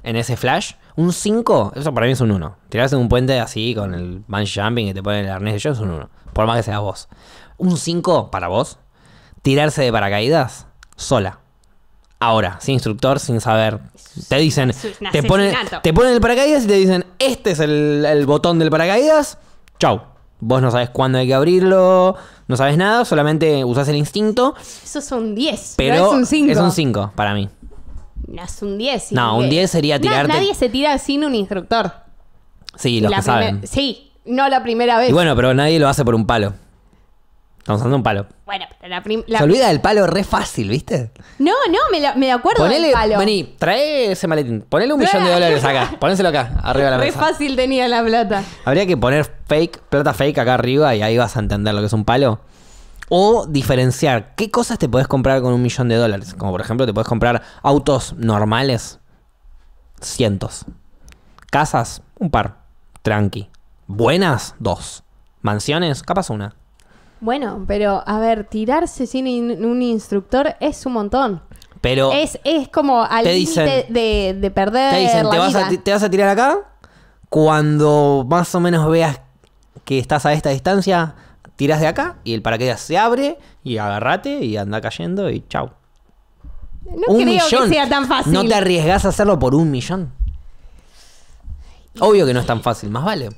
en ese flash? Un 5, eso para mí es un 1. Tirarse de un puente así con el bungee jumping y te ponen el arnés de yo es un 1. Por más que seas vos. Un 5 para vos. Tirarse de paracaídas sola. Ahora, sin instructor, sin saber. Te dicen, te ponen, te ponen el paracaídas y te dicen, este es el, el botón del paracaídas. Chau. Vos no sabes cuándo hay que abrirlo, no sabes nada, solamente usás el instinto. Eso es un 10, Pero no es un 5. es un 5 para mí. No es un 10. sí. No, un 10 sería tirarte- nadie se tira sin un instructor. Sí, los La que saben. Sí, no la primera vez. Y bueno, pero nadie lo hace por un palo. Estamos usando un palo. Bueno, pero la, prim- la Se olvida del palo re fácil, ¿viste? No, no, me, acuerdo Ponele, del palo. vení, trae ese maletín. Ponele un millón de dólares acá. Ponéselo acá, arriba de la Re mesa. fácil tenía la plata. Habría que poner fake, plata fake acá arriba y ahí vas a entender lo que es un palo. O diferenciar qué cosas te podés comprar con un millón de dólares. Como por ejemplo, te podés comprar autos normales. Cientos. Casas, un par. Tranqui. Buenas, dos. Mansiones, capaz una. Bueno, pero a ver, tirarse sin in- un instructor es un montón. Pero Es, es como al límite de, de perder te dicen, la te vas, vida. a, te vas a tirar acá. Cuando más o menos veas que estás a esta distancia, tiras de acá y el paracaídas se abre y agarrate y anda cayendo y chau. No creo que sea tan fácil. No te arriesgás a hacerlo por un millón. Obvio que no es tan fácil, más vale.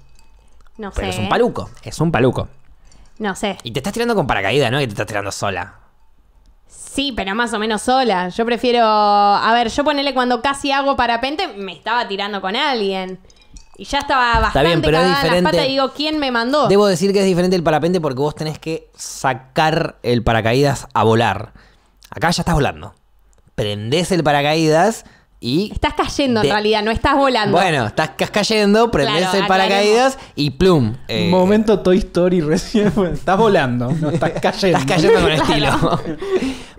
no Pero sé. es un paluco, es un paluco. No sé. Y te estás tirando con paracaídas, ¿no? Que te estás tirando sola. Sí, pero más o menos sola. Yo prefiero. A ver, yo ponele cuando casi hago parapente, me estaba tirando con alguien. Y ya estaba bastante bien, pero es en las diferente. patas y digo, ¿quién me mandó? Debo decir que es diferente el parapente porque vos tenés que sacar el paracaídas a volar. Acá ya estás volando. Prendés el paracaídas y... Estás cayendo De- en realidad, no estás volando. Bueno, estás cayendo, prendes Claro, el paracaídas y plum. eh, Momento Toy Story recién. estás volando, no estás cayendo. Estás cayendo con estilo.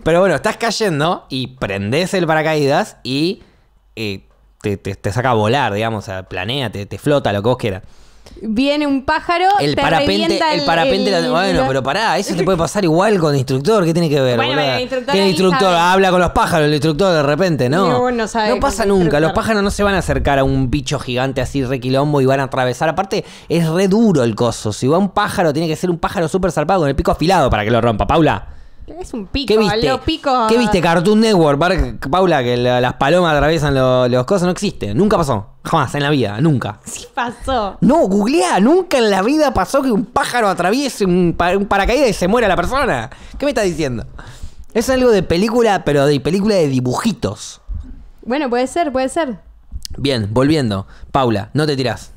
Pero bueno, estás cayendo y prendes el paracaídas y eh, te, te- te saca a volar, digamos, o sea, planea, te, te flota, lo que vos quieras. Viene un pájaro, El te parapente, revienta el parapente, el- bueno, pero pará, eso te puede pasar igual con el instructor, ¿qué tiene que ver? Bueno, el instructor el habla con los pájaros, el instructor de repente, no. Sabe con pasa el nunca, los pájaros no se van a acercar a un bicho gigante así re quilombo y van a atravesar. Aparte, es re duro el coso. Si va un pájaro, tiene que ser un pájaro súper zarpado con el pico afilado para que lo rompa. Paula. Es un pico, ¿Qué viste? los picos. ¿Qué viste? Cartoon Network, Paula, que la- las palomas atraviesan lo- los cosas, no existe. Nunca pasó. Jamás en la vida, nunca. Sí pasó. No, googleá, nunca en la vida pasó que un pájaro atraviese un, pa- un paracaídas y se muera la persona. ¿Qué me estás diciendo? Es algo de película, pero de película de dibujitos. Bueno, puede ser, puede ser. Bien, volviendo. Paula, no te tirás.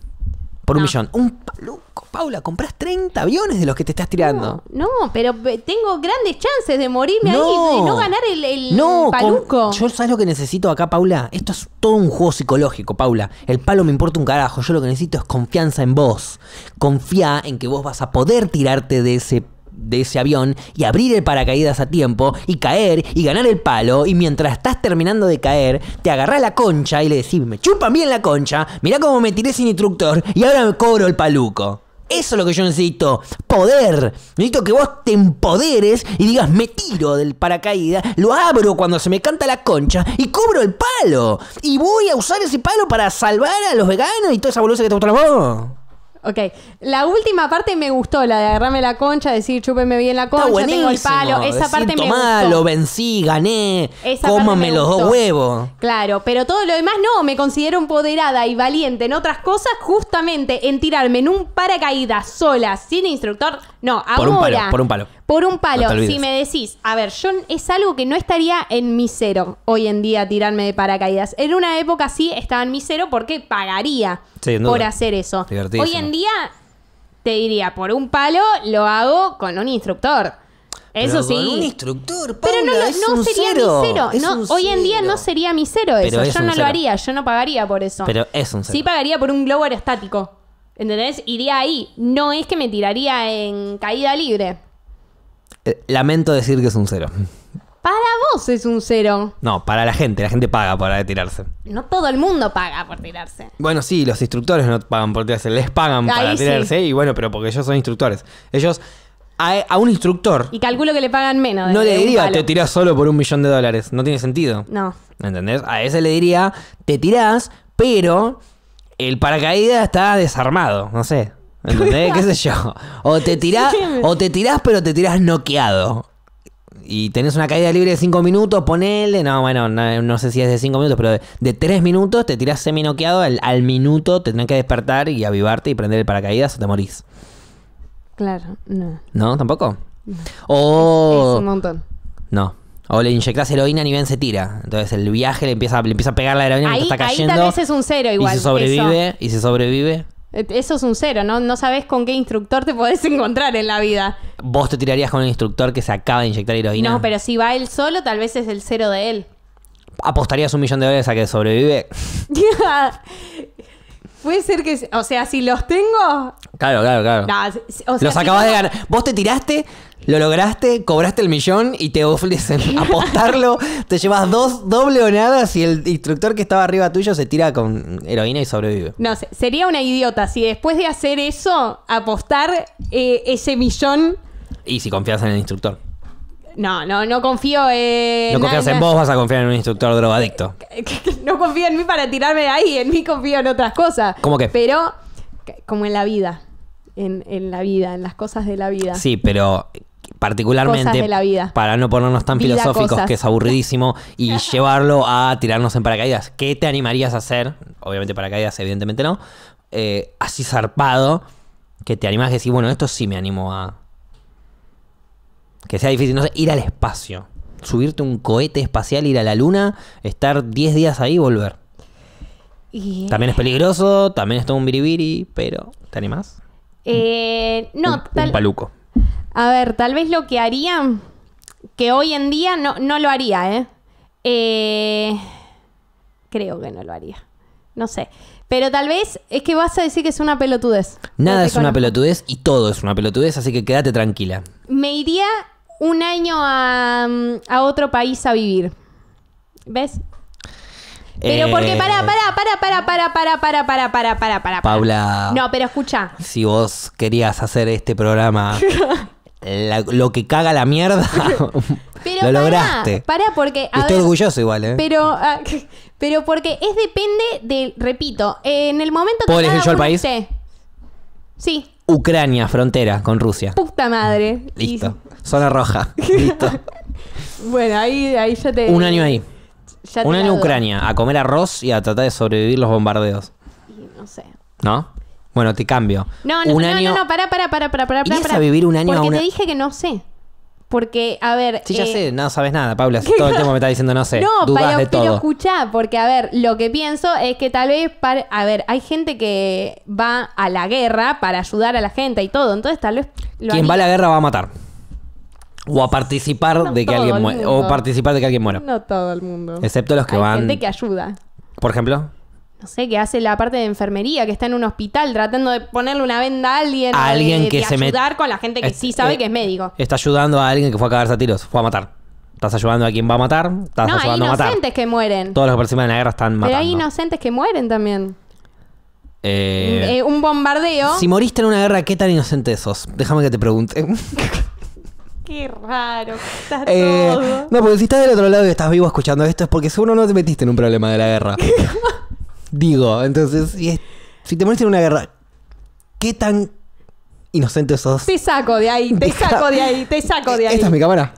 Por un No. millón. Un paluco. Paula, compras 30 aviones de los que te estás tirando. No, no, pero pe- tengo grandes chances de morirme ahí, de no ganar el, el No, con- paluco. yo sabes lo que necesito acá, Paula. Esto es todo un juego psicológico, Paula. El palo me importa un carajo. Yo lo que necesito es confianza en vos. Confía en que vos vas a poder tirarte de ese de ese avión y abrir el paracaídas a tiempo y caer y ganar el palo y mientras estás terminando de caer te agarrás la concha y le decís me chupan bien la concha mirá cómo me tiré sin instructor y ahora me cobro el paluco eso es lo que yo necesito. Poder. Necesito que vos te empoderes y digas, me tiro del paracaídas, lo abro cuando se me canta la concha y cobro el palo. Y voy a usar ese palo para salvar a los veganos y toda esa bolusa que te gusta a vos. Ok, la última parte me gustó, la de agarrarme la concha, decir chúpeme bien la concha, Está tengo el palo. Esa Decir, parte me "Tomá, gustó. lo vencí, gané. Esa Cómame me los dos huevos. Claro, pero todo lo demás no, me considero empoderada y valiente en otras cosas, justamente en tirarme en un paracaídas sola, sin instructor. No, ahora. Por un palo, por un palo. Por un No palo. si me decís, a ver, yo es algo que no estaría en mi cero hoy en día tirarme de paracaídas. En una época sí estaba en mi cero porque pagaría Sí, por hacer eso. Hoy en día te diría, por un palo lo hago con un instructor. Eso Pero sí. con un instructor, Pero no, Paula, es no un sería cero. mi cero. No, hoy en día cero. no sería mi cero eso. es Yo no cero. lo haría, yo no pagaría por eso. Pero es un cero. Sí pagaría por un globo aerostático. ¿Entendés? Iría ahí. No es que me tiraría en caída libre. Lamento decir que es un cero. Para vos es un cero. No, para la gente. La gente paga para tirarse. No todo el mundo paga por tirarse. Bueno, sí, los instructores no pagan por tirarse, les pagan Ahí para sí. tirarse y bueno, pero porque ellos son instructores. Ellos, a, a un instructor, Y calculo que le pagan menos. no le diría te tirás solo por un millón de dólares, no tiene sentido. No. ¿Entendés? A ese le diría, te tirás, pero el paracaídas está desarmado, no sé. ¿Entendés? ¿Qué sé yo? O te tirás, o te tirás, pero te tirás noqueado. Y tenés una caída libre de 5 minutos, ponele. No, bueno, no, no sé si es de 5 minutos, pero de 3 minutos te tirás semi noqueado. Al, al minuto te tenés que despertar y avivarte y prender el paracaídas o te morís. Claro, no. ¿No? ¿Tampoco? Es O. un montón. No. O le inyectás heroína ni bien se tira. Entonces el viaje le empieza, le empieza a pegar la heroína Ahí, está ahí cayendo. tal vez es un cero igual. Y se sobrevive, y se sobrevive. Eso. Eso es un cero, ¿no? No sabes con qué instructor te podés encontrar en la vida. Vos te tirarías con un instructor que se acaba de inyectar heroína. No, pero si va él solo, tal vez es el cero de él. ¿Apostarías un millón de dólares a que sobrevive? Puede ser que. O sea, si los tengo. Claro, claro, claro. O sea, Los si acabas de ganar. Vos te tiraste, lo lograste, cobraste el millón y te ofrecen apostarlo. te llevas dos doble o nada si el instructor que estaba arriba tuyo se tira con heroína y sobrevive. No sé, sería una idiota si después de hacer eso, apostar eh, ese millón. Y si confías en el instructor. No, no, no confío en. no confías en vos, vas a confiar en un instructor drogadicto. No confío en mí para tirarme de ahí, en mí confío en otras cosas. ¿Cómo qué? Pero, que- como en la vida. En, en la vida, en las cosas de la vida. Sí, pero particularmente Cosas de la vida. para no ponernos tan Vida, filosóficos cosas. que es aburridísimo y llevarlo a tirarnos en paracaídas. ¿Qué te animarías a hacer? Obviamente paracaídas, evidentemente no. Eh, así zarpado que te animás a decir, bueno, esto sí me animo a... Que sea difícil, no sé, ir al espacio. Subirte un cohete espacial, ir a la luna, estar 10 días ahí y volver. Y, También es peligroso, también es todo un biribiri, pero ¿te animás? eh, no, un, tal, un paluco. A ver, tal vez lo que haría, que hoy en día no, no lo haría, ¿eh? Eh, creo que no lo haría. No sé. Pero tal vez es que vas a decir que es una pelotudez. Nada es una pelotudez y todo es una pelotudez, así que quédate tranquila. Me iría un año a, mm, a otro país a vivir. ¿Ves? Pero porque Eh, para, para, para, para, para, para, para, para, para, para, para. Paula. No, pero escucha. Si vos querías hacer este programa la- lo que caga la mierda, Pero lo pará, lograste. Pará, porque. a Estoy ver, orgulloso igual, ¿eh? Pero, ah, pero porque es depende de, repito, en el momento que ¿Puedo elegir cada yo el uno país? esté- Sí, Ucrania, frontera con Rusia. puta madre. Listo. Zona roja. Listo. bueno, ahí, ahí ya te. Un año ahí. ya Un año en. Ucrania, a comer arroz y a tratar de sobrevivir los bombardeos. Y No sé. ¿No? Bueno, te cambio. No, no, un no, año... no, no, pará, pará, pará, pará, pará. ¿Irías pará. a vivir un año a Porque una- te dije que no sé. Porque, a ver. Sí, ya eh, sé, no sabes nada, Paula. Todo el tiempo me está diciendo no sé. No, Dudas pero, de pero todo. escuchá, porque a ver, lo que pienso es que tal vez, para, a ver, hay gente que va a la guerra para ayudar a la gente y todo, entonces tal vez lo Quien va a la guerra va a matar. O a participar No de que alguien muera. O participar de que alguien muera. No todo el mundo. Excepto los que hay van. gente que ayuda. Por ejemplo, No sé, que hace la parte de enfermería, que está en un hospital tratando de ponerle una venda a alguien. A de- alguien que de se met- ayudar con la gente que Es- sí sabe eh, que es médico. está ayudando a alguien que fue a cagarse a tiros. Fue a matar. Estás ayudando a quien va a matar. Estás No, hay ayudando a matar. inocentes que mueren. Todos los que participan en la guerra están matando. Pero hay inocentes que mueren también. Eh, Eh, un bombardeo. si moriste en una guerra, ¿qué tan inocente sos? Déjame que te pregunte. Qué raro. Está Eh, todo. no, porque si estás del otro lado y estás vivo escuchando esto es porque seguro no te metiste en un problema de la guerra. Digo, entonces, si, es- si te moriste en una guerra, ¿qué tan inocente sos? Te saco de ahí, te saco de ahí, te saco de ahí. Esta es mi cámara.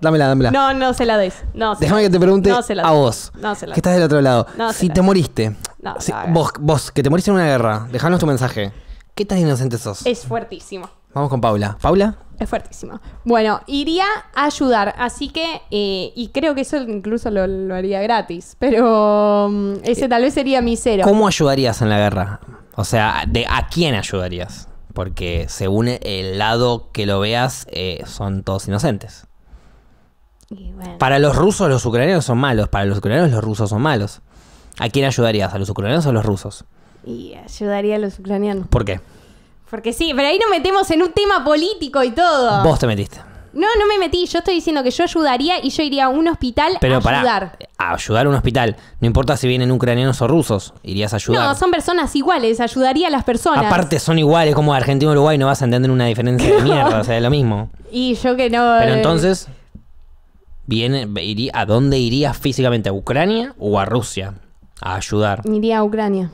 Dámela, dámela. No, no se la des. No, Déjame la que te pregunte No a vos. No se la que estás del otro lado. No si te des. moriste, No, si- vos, vos, que te moriste en una guerra, dejanos tu mensaje. ¿Qué tan inocente sos? Es fuertísimo. Vamos con Paula. ¿Paula? Es fuertísimo. Bueno, iría a ayudar, así que, eh, y creo que eso incluso lo, lo haría gratis, pero mm, ese tal vez sería mi cero. ¿Cómo ayudarías en la guerra? O sea, ¿de ¿a quién ayudarías? Porque según el lado que lo veas, eh, son todos inocentes. Y bueno, Para los rusos, los ucranianos son malos. Para los ucranianos, los rusos son malos. ¿A quién ayudarías? ¿A los ucranianos o a los rusos? y ayudaría a los ucranianos. ¿Por qué? Porque sí, pero ahí nos metemos en un tema político y todo. Vos te metiste. No, no me metí. Yo estoy diciendo que yo ayudaría y yo iría a un hospital Pero a para ayudar. a ayudar a un hospital. No importa si vienen ucranianos o rusos. Irías a ayudar. No, son personas iguales. Ayudaría a las personas. Aparte son iguales como Argentina y Uruguay. No vas a entender una diferencia de mierda. O sea, es lo mismo. Y yo que no. Pero eh, entonces, viene, iría, ¿a dónde irías físicamente? ¿A Ucrania o a Rusia? A ayudar. Iría a Ucrania.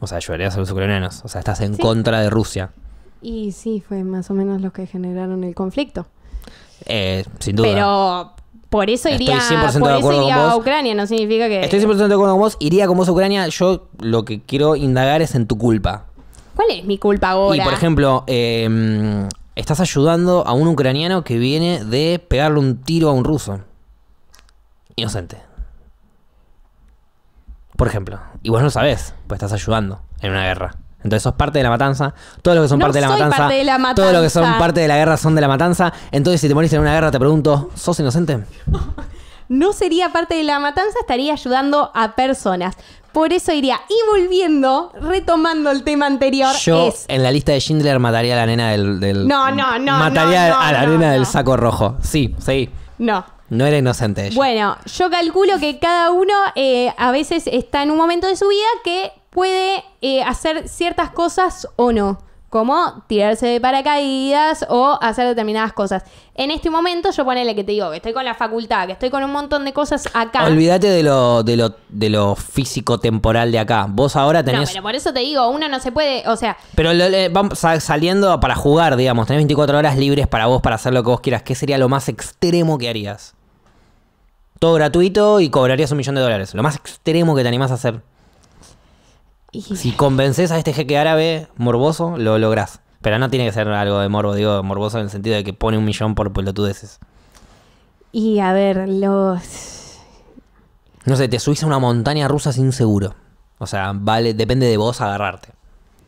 O sea, ayudarías a los ucranianos. O sea, estás en Sí. contra de Rusia. Y sí, fue más o menos los que generaron el conflicto. Eh, sin duda. Pero por eso Estoy iría, 100% por de acuerdo iría con a vos. Ucrania. No significa que. Estoy 100% de acuerdo con vos. Iría con vos a Ucrania. Yo lo que quiero indagar es en tu culpa. ¿Cuál es mi culpa ahora? Y por ejemplo, eh, estás ayudando a un ucraniano que viene de pegarle un tiro a un ruso. Inocente. Por ejemplo. Y vos no sabés, pues estás ayudando en una guerra. Entonces sos parte de la matanza. Todos los que son No parte de la matanza. parte de la Todos los que son matanza. parte de la guerra son de la matanza. Entonces, si te moriste en una guerra, te pregunto, ¿sos inocente? no sería parte de la matanza, estaría ayudando a personas. Por eso iría. Y volviendo, retomando el tema anterior, Yo es. en la lista de Schindler mataría a la nena del. del- No, no, no, Mataría no, no, a la nena del saco rojo. Sí, sí. No. No era inocente ella. Bueno, yo calculo que cada uno eh, a veces está en un momento de su vida que puede eh, hacer ciertas cosas o no. Como tirarse de paracaídas o hacer determinadas cosas. En este momento, yo ponele que te digo que estoy con la facultad, que estoy con un montón de cosas acá. Olvídate de lo, de lo, de lo físico-temporal de acá. Vos ahora No, tenés. pero por eso te digo, uno no se puede, o sea, Pero lo- le- vamos saliendo para jugar, digamos. Tenés 24 horas libres para vos, para hacer lo que vos quieras. ¿Qué sería lo más extremo que harías? Todo gratuito y cobrarías un millón de dólares. Lo más extremo que te animás a hacer. Y- Si convences a este jeque árabe morboso, lo lográs. Pero no tiene que ser algo de morbo, digo morboso en el sentido de que pone un millón por pelotudeces. y a ver, los... No sé, te subís a una montaña rusa sin seguro. O sea, vale, depende de vos agarrarte.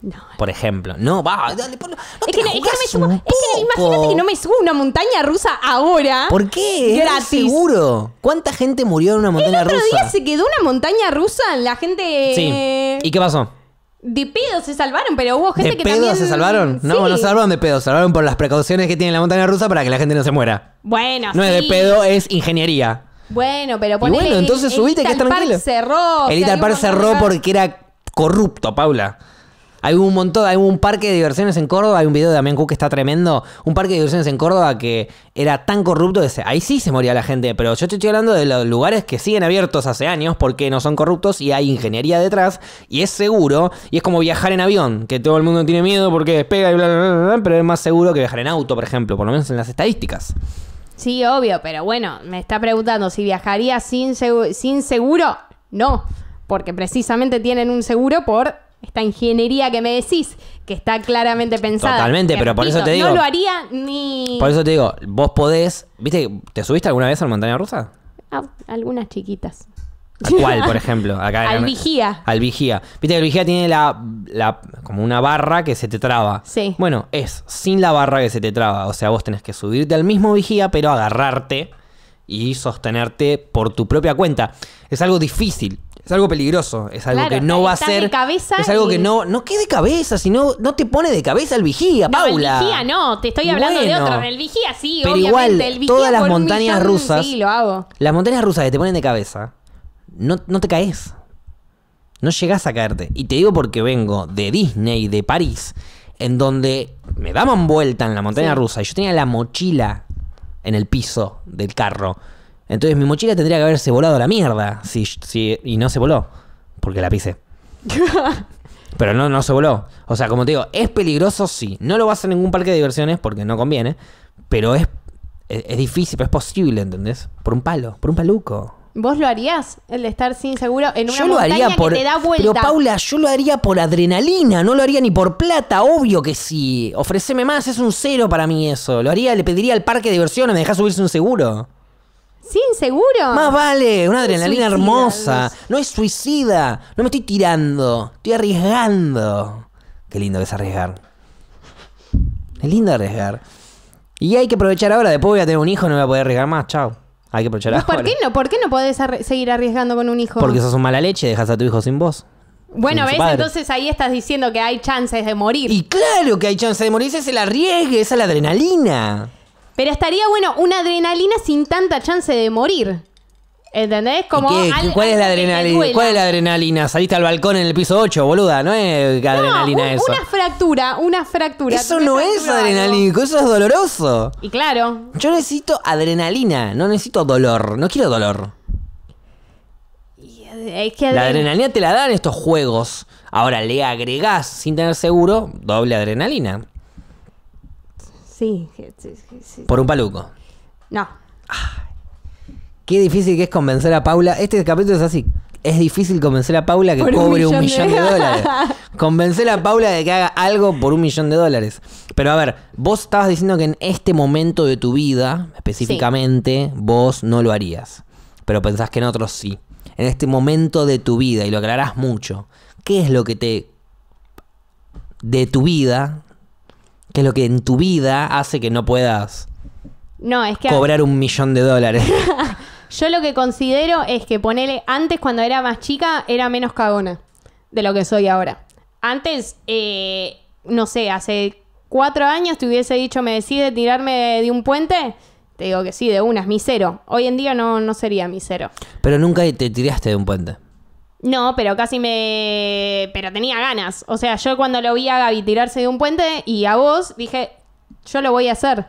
No. Por ejemplo. No, va, dale, ponlo- no Es te que, la no- es que no me subo. Es que imagínate que no me subo a una montaña rusa ahora. ¿Por qué? Gratis. seguro. ¿Cuánta gente murió en una El montaña otro rusa? día se quedó una montaña rusa, la gente. Sí. eh, ¿Y qué pasó? De pedo se salvaron, pero hubo gente ¿De que pedo también. se salvaron? No, Sí. no se salvaron de pedo, se salvaron por las precauciones que tiene la montaña rusa para que la gente no se muera. Bueno, No es de pedo, es ingeniería. Bueno, pero Y ponele, bueno, entonces el- subite el que es Ital tranquilo. Cerró. El Ital Park cerró porque era corrupto, Paula. Hay un montón, hay un parque de diversiones en Córdoba, hay un video de Damián Cook que está tremendo, un parque de diversiones en Córdoba que era tan corrupto que ahí sí se moría la gente, pero yo te estoy hablando de los lugares que siguen abiertos hace años porque no son corruptos y hay ingeniería detrás y es seguro y es como viajar en avión, que todo el mundo tiene miedo porque despega y bla, bla, bla, bla, pero es más seguro que viajar en auto, por ejemplo, por lo menos en las estadísticas. Sí, obvio, pero bueno, me está preguntando si viajaría sin, segu- sin seguro. No, porque precisamente tienen un seguro por esta ingeniería que me decís, que está claramente pensada. Totalmente, pero por eso te No digo- lo haría ni. Por eso te digo, vos podés, ¿viste? ¿Te subiste alguna vez a la montaña rusa? Ah, algunas chiquitas. ¿A cuál, por ejemplo? Acá Al en- vigía. Al vigía. Viste que el vigía tiene la, la- como una barra que se te traba. Sí. Bueno, es sin la barra que se te traba. O sea, vos tenés que subirte al mismo vigía, pero agarrarte y sostenerte por tu propia cuenta. Es algo difícil. Es algo peligroso. Es algo Claro, que no va a estás de ser. cabeza es algo y- que no. No quede cabeza, sino no te pone de cabeza el vigía, No, Paula. el vigía no, te estoy hablando de otro. El vigía sí, Pero obviamente. igual, el vigía todas las montañas millón, rusas- Sí, lo hago. Las montañas rusas que te ponen de cabeza, no, no te caes. No llegás a caerte. Y te digo porque vengo de Disney, de París, en donde me daban vuelta en la montaña Sí. rusa y yo tenía la mochila en el piso del carro. Entonces mi mochila tendría que haberse volado a la mierda. Si, si- y no se voló, porque la pisé. Pero no, no se voló. O sea, como te digo, es peligroso, sí. No lo vas a hacer en ningún parque de diversiones porque no conviene. Pero es, es, es difícil, pero es posible, ¿entendés? Por un palo, por un paluco. ¿Vos lo harías? El de estar sin seguro en una yo lo montaña haría por. que te da vuelta. Pero Paula, yo lo haría por adrenalina, no lo haría ni por plata, obvio que sí. Ofreceme más, es un cero para mí eso. Lo haría, le pediría al parque de diversiones, me dejás subirse un seguro. ¿Sin seguro? Más vale, una adrenalina hermosa. No es suicida. No me estoy tirando. Estoy arriesgando. Qué lindo que es arriesgar. Es lindo arriesgar. Y hay que aprovechar ahora. Después voy a tener un hijo, no voy a poder arriesgar más. Chao. Hay que aprovechar ¿Vos ahora. ¿Por qué no? ¿Por qué no podés seguir arriesgando con un hijo? Porque sos un mala leche, dejas a tu hijo sin vos. bueno, ¿ves? padre. Entonces ahí estás diciendo que hay chances de morir. Y claro que hay chance de morir. Ese es el arriesgue, esa es la adrenalina. Pero estaría bueno una adrenalina sin tanta chance de morir. ¿Entendés? Como ¿Y qué? al- ¿Cuál, es la algo que te adrenalina? duela. ¿Cuál es la adrenalina? Saliste al balcón en el piso 8, boluda. No es No, adrenalina un- eso. una fractura, una fractura. Eso no es fractura algo. adrenalínico, eso es doloroso. Y claro, Yo necesito adrenalina, no necesito dolor. No quiero dolor. es que La adren- adrenalina te la dan estos juegos. Ahora le agregás sin tener seguro doble adrenalina. Sí, sí. Por un paluco. No. Qué difícil que es convencer a Paula. Este capítulo es así. Es difícil convencer a Paula que Por cobre un millón millón de- de dólares. Convencer a Paula de que haga algo por un millón de dólares. Pero a ver, vos estabas diciendo que en este momento de tu vida, específicamente, vos no lo harías. Pero pensás que en otros sí. En este momento de tu vida, y lo aclarás mucho, ¿qué es lo que te. de tu vida? ¿Qué es lo que en tu vida hace que no puedas No, es que cobrar un millón de dólares? yo lo que considero es que ponele, antes cuando era más chica era menos cagona de lo que soy ahora. Antes, eh, no sé, hace cuatro años te hubiese dicho me decide tirarme de, de un puente, te digo que sí, de una, es mi cero. Hoy en día no, no sería mi cero. Pero nunca te tiraste de un puente. No, pero casi me... Pero tenía ganas. O sea, yo cuando lo vi a Gaby tirarse de un puente y a vos, dije, yo lo voy a hacer.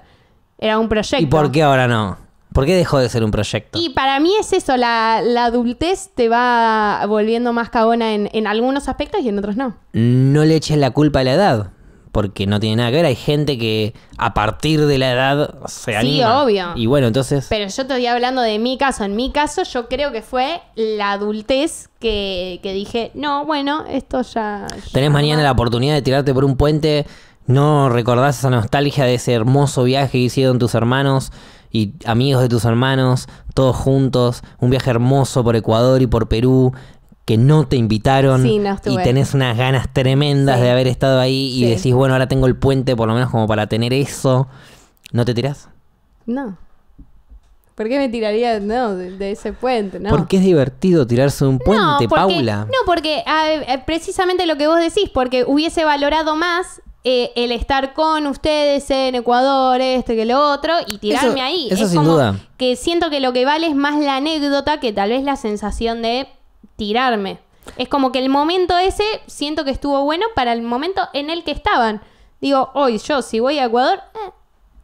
Era un proyecto. ¿Y por qué ahora no? ¿Por qué dejó de ser un proyecto? Y para mí es eso, la, la adultez te va volviendo más cagona en, en algunos aspectos y en otros no. No le eches la culpa a la edad, porque no tiene nada que ver. Hay gente que a partir de la edad se Sí, anima. obvio. Y bueno, entonces... Pero yo te estoy hablando de mi caso. En mi caso yo creo que fue la adultez que, que dije, no, bueno, esto ya... Tenés ya mañana va". la oportunidad de tirarte por un puente. No recordás esa nostalgia de ese hermoso viaje que hicieron tus hermanos y amigos de tus hermanos, todos juntos. Un viaje hermoso por Ecuador y por Perú. Que no te invitaron Sí, no y tenés unas ganas tremendas Sí. de haber estado ahí y Sí. decís, bueno, ahora tengo el puente por lo menos como para tener eso, ¿no te tirás? No. ¿Por qué me tiraría no, de, de ese puente? No. Porque es divertido tirarse de un puente, no, porque, Paula. No, porque ah, eh, precisamente lo que vos decís, porque hubiese valorado más eh, el estar con ustedes en Ecuador, este que lo otro, y tirarme Eso- ahí. eso es sin como duda. que siento que lo que vale es más la anécdota que tal vez la sensación de tirarme. Es como que el momento ese siento que estuvo bueno para el momento en el que estaban. Digo, hoy yo si voy a Ecuador, eh,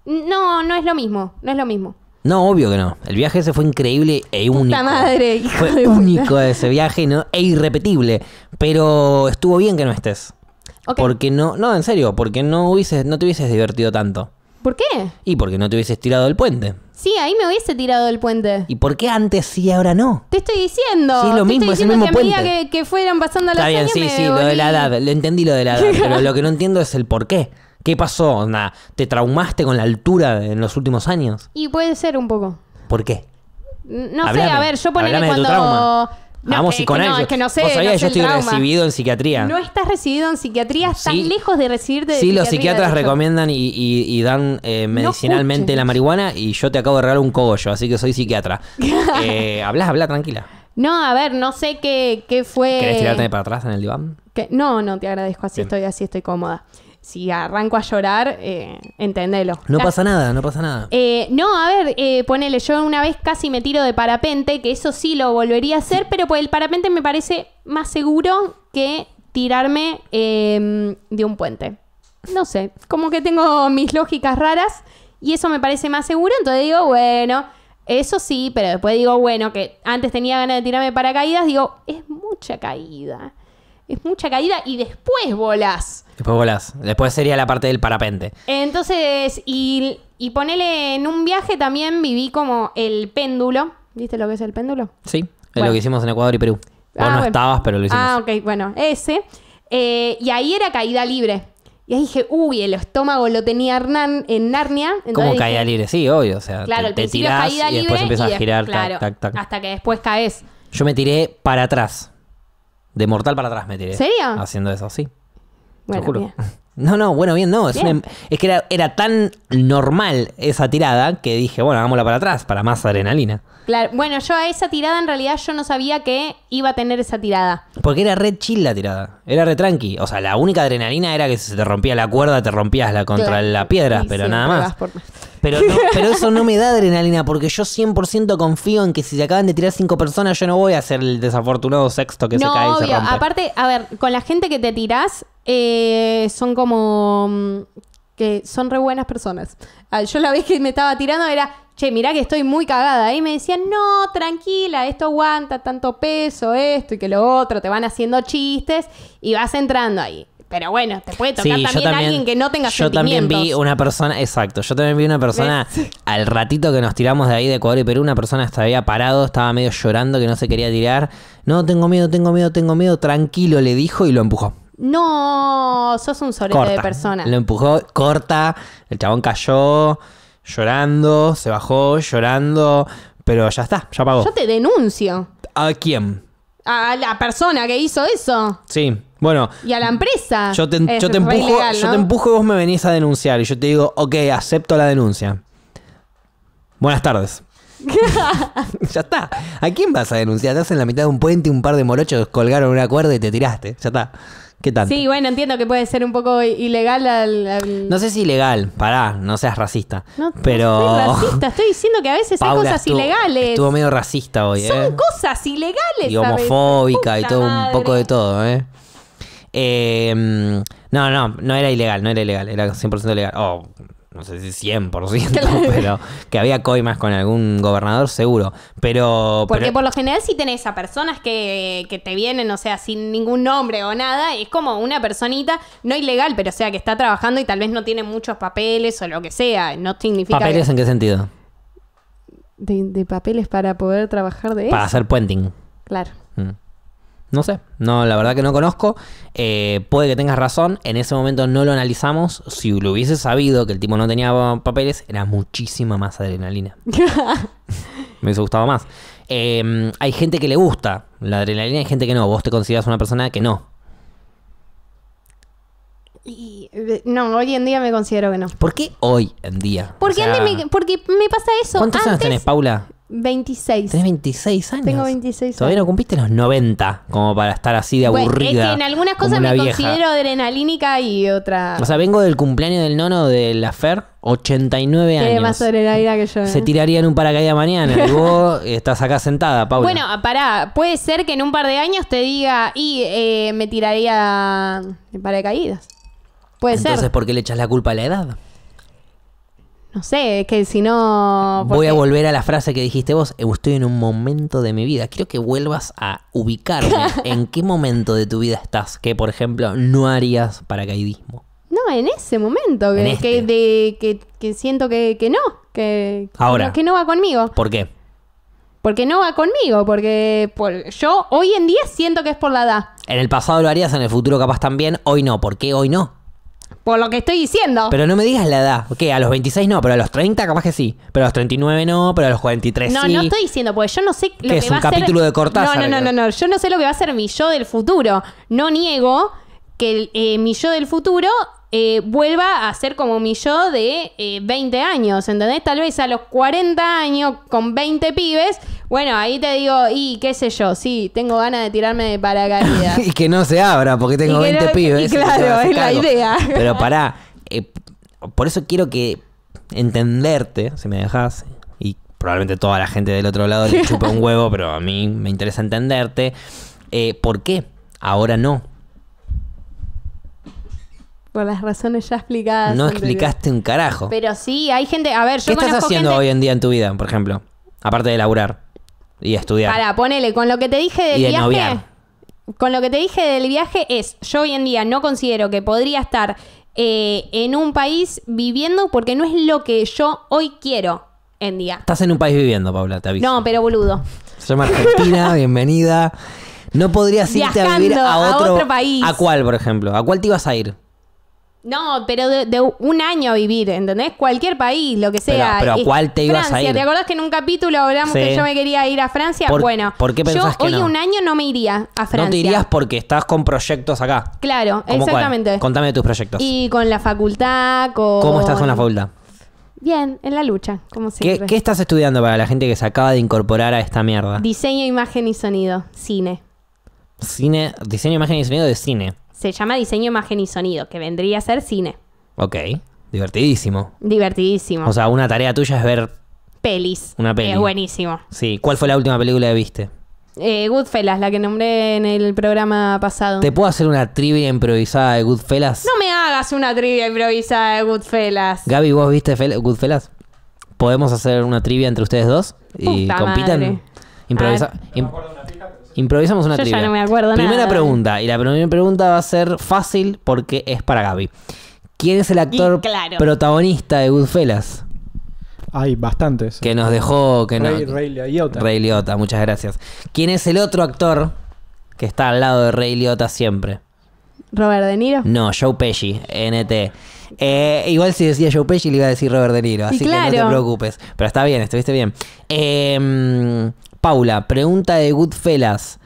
no, no es lo mismo, no es lo mismo. No, obvio que no. El viaje ese fue increíble e Puta único. madre, hijo Fue de puta. único ese viaje ¿no? e irrepetible. Pero estuvo bien que no estés. Porque no, no, en serio, porque no hubieses, no te hubieses divertido tanto. ¿Por qué? Y porque no te hubieses tirado del puente. Sí, ahí me hubiese tirado del puente. ¿Y por qué antes sí y ahora no? Te estoy diciendo. Sí, es lo Te mismo, estoy es el mismo que a medida puente. que, que fueran pasando los Está bien, años sí, me sí, lo de la edad. Le entendí lo de la edad. pero lo que no entiendo es el por qué. ¿Qué pasó? Nada, ¿Te traumaste con la altura en los últimos años? Y puede ser un poco. ¿Por qué? No sé, a ver, yo ponele cuando... No, Vamos que- que psicoanálisis. no, es que no sé, Vos sabías no que sé yo estoy trauma. recibido en psiquiatría. No estás recibido en psiquiatría, estás Sí. lejos de recibirte de Sí, los psiquiatría, psiquiatras de hecho. recomiendan y, y- y dan eh, medicinalmente la marihuana y yo te acabo de regalar un cogollo, así que soy psiquiatra. eh, hablas, habla tranquila. No, a ver, no sé qué, qué fue... ¿Querés tirarte para atrás en el diván? que- No, no, te agradezco, así Bien. estoy, así estoy cómoda. Si arranco a llorar, eh, entendelo. No pasa nada, no pasa nada. Eh, no, a ver, eh, ponele, yo una vez casi me tiro de parapente, que eso sí lo volvería a hacer, pero pues el parapente me parece más seguro que tirarme eh, de un puente. No sé, como que tengo mis lógicas raras y eso me parece más seguro, entonces digo, bueno, eso sí, pero después digo, bueno, que antes tenía ganas de tirarme de paracaídas, digo, es mucha caída. Es mucha caída y después volás. Después volás. Después sería la parte del parapente. Entonces, y, y ponele en un viaje también viví como el péndulo. ¿Viste lo que es el péndulo? Sí, es Bueno. lo que hicimos en Ecuador y Perú. Vos Ah, no bueno. estabas, pero lo hicimos. Ah, ok, bueno, ese. Eh, y ahí era caída libre. Y ahí dije, uy, el estómago lo tenía Hernán en Narnia. Entonces ¿Cómo dije, caída libre? Sí, obvio. O sea, Claro, te, tirás caída y después empiezas a girar. claro, tac, tac, tac. hasta que después caes. Yo me tiré para atrás. De mortal para atrás me tiré. ¿Serio? Haciendo eso, sí. Bueno, te juro. bien. No, no, bueno, bien, no. Es, Bien. una- es que era, era tan normal esa tirada que dije, bueno, hagámosla para atrás, para más adrenalina. Claro, bueno, yo a esa tirada en realidad yo no sabía que iba a tener esa tirada. Porque era re chill la tirada. Era re tranqui. O sea, la única adrenalina era que si se te rompía la cuerda, te rompías la contra Claro. la piedra, pero nada más. por- Pero, no, pero eso no me da adrenalina porque yo 100% confío en que si se acaban de tirar cinco personas, yo no voy a ser el desafortunado sexto que no, se cae y se obvio. rompe. Aparte, a ver, con la gente que te tirás, eh, son como. mm, que son re buenas personas. Ah, Yo la vez que me estaba tirando era, che, mirá que estoy muy cagada. Y me decían, no, tranquila, esto aguanta tanto peso, esto y que lo otro. Te van haciendo chistes y vas entrando ahí. Pero bueno, te puede tocar Sí, yo también, alguien que no tenga Yo también vi sentimientos. una persona, exacto, yo también vi una persona, al ratito que nos tiramos de ahí de Ecuador y Perú, una persona estaba parado, estaba medio llorando que no se quería tirar. No, tengo miedo, tengo miedo, tengo miedo, tranquilo, le dijo y lo empujó. No, sos un sorete Corta. de persona. Lo empujó, corta, el chabón cayó, llorando, se bajó, llorando, pero ya está, ya pagó. Yo te denuncio ¿A quién? a la persona que hizo eso Sí, bueno, y a la empresa. Yo te, yo te empujo, ilegal, yo ¿no? te empujo y vos me venís a denunciar. Y yo te digo, ok, acepto la denuncia. Buenas tardes. ya está. ¿A quién vas a denunciar? Estás en la mitad de un puente y un par de morochos colgaron una cuerda y te tiraste. Ya está. ¿Qué tanto? Sí, bueno, entiendo que puede ser un poco ilegal al... al- No sé si ilegal, pará, no seas racista. No, no pero. soy racista, estoy diciendo que a veces hay cosas estuvo- ilegales. Estuvo medio racista hoy, Son ¿eh? cosas ilegales. y homofóbica y todo, un poco de todo, ¿eh? Eh, no, no, no era ilegal, no era ilegal, era 100% legal. Oh, no sé si 100%, Claro. pero que había coimas con algún gobernador, seguro. Pero. Porque pero- por lo general si tenés a personas que, que te vienen, o sea, sin ningún nombre o nada, es como una personita, no ilegal, pero o sea, que está trabajando y tal vez no tiene muchos papeles o lo que sea. No significa... ¿Papeles que- en qué sentido? de, de papeles para poder trabajar de Para eso. hacer puenting. Claro. No sé, no, la verdad que no conozco. Eh, puede que tengas razón. En ese momento no lo analizamos. Si lo hubiese sabido que el tipo no tenía papeles, era muchísima más adrenalina. Me hubiese gustado más. Eh, hay gente que le gusta La adrenalina hay gente que no. Vos te consideras una persona que no. Y, eh, no, hoy en día me considero que no. ¿Por qué hoy en día? Porque, O sea, me, porque me pasa eso. ¿Cuántos años tenés, Paula? 26. Tenés 26 años. Tengo 26 Todavía no cumpliste los 90 como para estar así de Bueno, aburrida. es que en algunas cosas me vieja. considero adrenalínica y otra. O sea, vengo del cumpleaños del nono de la Fer, 89 tiene años. más adrenalina que yo. ¿eh? Se tiraría en un paracaídas mañana y vos estás acá sentada, Paula. Bueno, pará, puede ser que en un par de años te diga, y eh, me tiraría en paracaídas. Puede Entonces, ser. ¿por qué le echas la culpa a la edad? No sé, es que si no. Voy a volver a la frase que dijiste vos. Estoy en un momento de mi vida. Quiero que vuelvas a ubicarme. ¿En qué momento de tu vida estás? Que, por ejemplo, no harías paracaidismo. No, en ese momento, que, este. que, de- que, que siento que, que no, que, Ahora. que no va conmigo. ¿Por qué? Porque no va conmigo, porque por- yo hoy en día siento que es por la edad. En el pasado lo harías, en el futuro capaz también. Hoy no. ¿Por qué hoy no? Por lo que estoy diciendo. Pero no me digas la edad. ¿Qué? A los 26 no, pero a los 30 capaz que sí. Pero a los 39 no, pero a los 43 no, sí. no estoy diciendo, porque yo no sé lo ¿Qué que es, va un a ser- capítulo de Cortázar, No, no, no, no, no. Yo no sé lo que va a ser mi yo del futuro. No niego que eh, mi yo del futuro eh, vuelva a ser como mi yo de eh, 20 años, ¿entendés? Tal vez a los 40 años con 20 pibes, bueno, ahí te digo, y qué sé yo, sí, tengo ganas de tirarme de paracaídas. y que no se abra porque tengo Y que 20 no- pibes. y claro, es la idea. Pero pará. eh, por eso quiero que entenderte, si me dejas, y probablemente toda la gente del otro lado le chupa un huevo, pero a mí me interesa entenderte. eh, ¿Por qué? Ahora no. Por las razones ya explicadas. No explicaste un carajo. Pero sí, hay gente, a ver, yo ¿Qué estás haciendo gente- hoy en día en tu vida, por ejemplo? Aparte de laburar y estudiar. Pará, ponele, con lo que te dije del Y de viaje. noviar. Con lo que te dije del viaje es, yo hoy en día no considero que podría estar eh, en un país viviendo porque no es lo que yo hoy quiero en día. Estás en un país viviendo, Paula, te aviso. No, pero boludo. Se llama Argentina, bienvenida. No podrías irte a vivir a otro país. ¿A cuál, por ejemplo? ¿A cuál te ibas a ir? No, pero de, de un año a vivir, ¿entendés? Cualquier país, lo que Pero- sea. pero ¿a Eh, cuál te ibas a ir? ¿te acordás que en un capítulo hablamos Sí. que yo me quería ir a Francia? ¿Por- bueno, por qué yo pensás que hoy no? un año no me iría a Francia. No te irías porque estás con proyectos acá. Claro, ¿Cómo cuál? exactamente. Contame de tus proyectos. Y con la facultad, con... ¿Cómo estás con la facultad? Bien, en la lucha, como ¿Qué, siempre. qué estás estudiando para la gente que se acaba de incorporar a esta mierda? Diseño, imagen y sonido, cine. Cine, diseño, imagen y sonido de cine. Se llama diseño, imagen y sonido, que vendría a ser cine. Ok, divertidísimo. Divertidísimo. O sea, una tarea tuya es ver, Pelis. Una peli. Es buenísimo. sí, ¿cuál fue la última película que viste? Eh, Goodfellas, la que nombré en el programa pasado. ¿Te puedo hacer una trivia improvisada de Goodfellas? No me hagas una trivia improvisada de Goodfellas. Gaby, ¿vos viste Fel- Goodfellas? ¿Podemos hacer una trivia entre ustedes dos? Y Puta compitan. madre. Improvisa- im- improvisamos una Yo ya trivia. no me acuerdo Primera nada. pregunta. Y la primera pregunta va a ser fácil porque es para Gaby. ¿Quién es el actor claro. protagonista de Goodfellas? Hay bastantes. Que nos dejó. Que no- Ray, Ray Liotta. Ray Liotta, muchas gracias. ¿Quién es el otro actor que está al lado de Ray Liotta siempre? Robert De Niro. No, Joe Pesci, NT. Eh, igual si decía Joe Pesci le iba a decir Robert De Niro, así que no te claro. preocupes. Pero está bien, estuviste bien. Eh, Paula, pregunta de Goodfellas.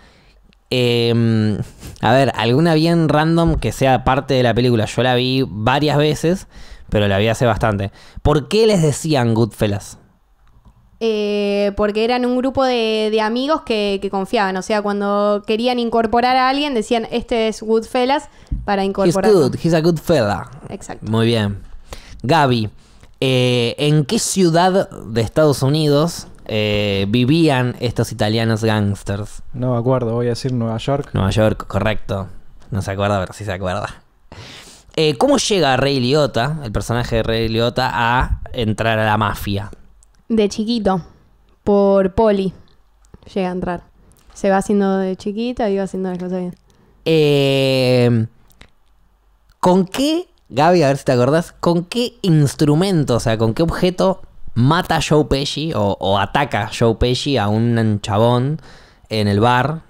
Eh, a ver, alguna bien random que sea parte de la película. Yo la vi varias veces, pero la vi hace bastante. ¿Por qué les decían Goodfellas? Eh, porque eran un grupo de, de amigos que, que confiaban. O sea, cuando querían incorporar a alguien, decían, este es Goodfellas, para He's incorporar. good, he's a good fella. Exacto. Muy bien. Gaby, eh, ¿en qué ciudad de Estados Unidos eh, vivían estos italianos gangsters? No me acuerdo, voy a decir Nueva York. Nueva York, correcto. No se acuerda, pero sí se acuerda. Eh, ¿Cómo llega Ray Liotta, el personaje de Ray Liotta, a entrar a la mafia? De chiquito, por poli, llega a entrar. Se va haciendo de chiquita y va haciendo las cosas bien. Eh, ¿Con qué, Gaby, a ver si te acordás, con qué instrumento, o sea, con qué objeto mata Joe Pesci o, o ataca Joe Pesci a un chabón en el bar?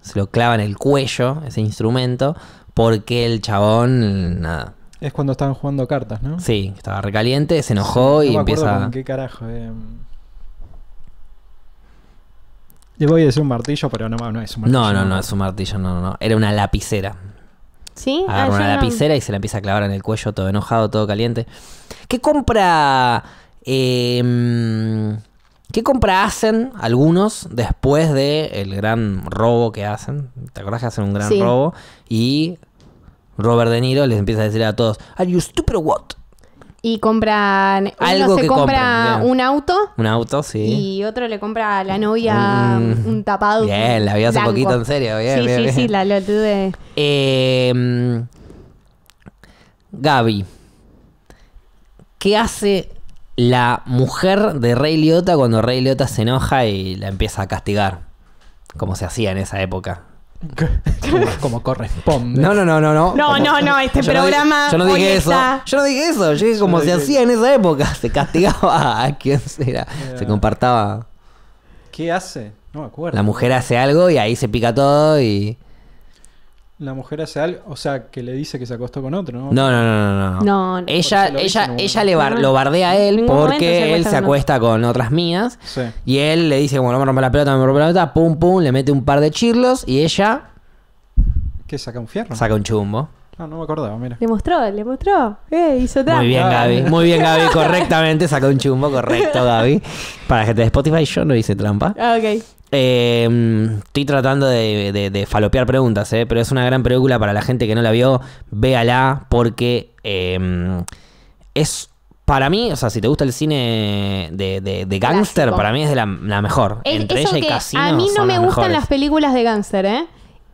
Se lo clava en el cuello, ese instrumento, porque el chabón, nada, Es cuando estaban jugando cartas, ¿no? sí, estaba recaliente, se enojó no y me empieza... con qué carajo. eh. Le voy a decir un martillo, pero no, no es un martillo. No, no, no, es un martillo, no, no, no. Era una lapicera. ¿Sí? Agarra una no- lapicera y se la empieza a clavar en el cuello, todo enojado, todo caliente. ¿Qué compra. eh, ¿Qué compra hacen algunos después del el gran robo que hacen? ¿Te acordás que hacen un gran Sí. robo? Y Robert De Niro les empieza a decir a todos: ¿Are you stupid or what? Y compran. Algo uno se que compra compran, un auto Un auto, sí. y otro le compra a la novia Un- un, tapado. Bien, la vi hace blanco. poquito, en serio, bien, sí, bien, sí, bien. sí, la lo tuve. Eh, Gaby, ¿qué hace la mujer de Rey Liotta cuando Rey Liotta se enoja y la empieza a castigar? Como se hacía en esa época. como, como corresponde. No, no, no, no, no. No, no, no, este Yo no di- programa yo no dije hoy eso. está- Yo no dije eso. Yo dije como se hacía en esa época. Se castigaba a quien era. Se compartaba. ¿Qué hace? No me acuerdo. La mujer hace algo y ahí se pica todo y. La mujer hace algo, o sea, que le dice que se acostó con otro, ¿no? No, no, no, no, no. No, no. Ella, lo ella, ella le bar- lo bardea a él se porque él se acuesta con otras mías. Sí. Y él le dice, como no me rompe la pelota, no me rompe la pelota, pum, pum, le mete un par de chirlos y ella ¿Qué saca un fierro? saca un chumbo. Ah, no me acordaba, mira. Le mostró, le mostró. Eh, hizo trampa. Muy bien. Gaby. Muy bien, Gaby. Correctamente saca un chumbo, correcto, Gaby. Para gente de Spotify, yo no hice trampa. Ah, ok. Eh, estoy tratando de, de- de falopear preguntas, eh, pero es una gran película para la gente que no la vio. Véala porque eh, es, para mí, o sea, si te gusta el cine de, de, de gángster, para mí es de la, la mejor. Es- Entre eso ella y que Casino a mí no me gustan mejores. las películas de gángster, ¿eh?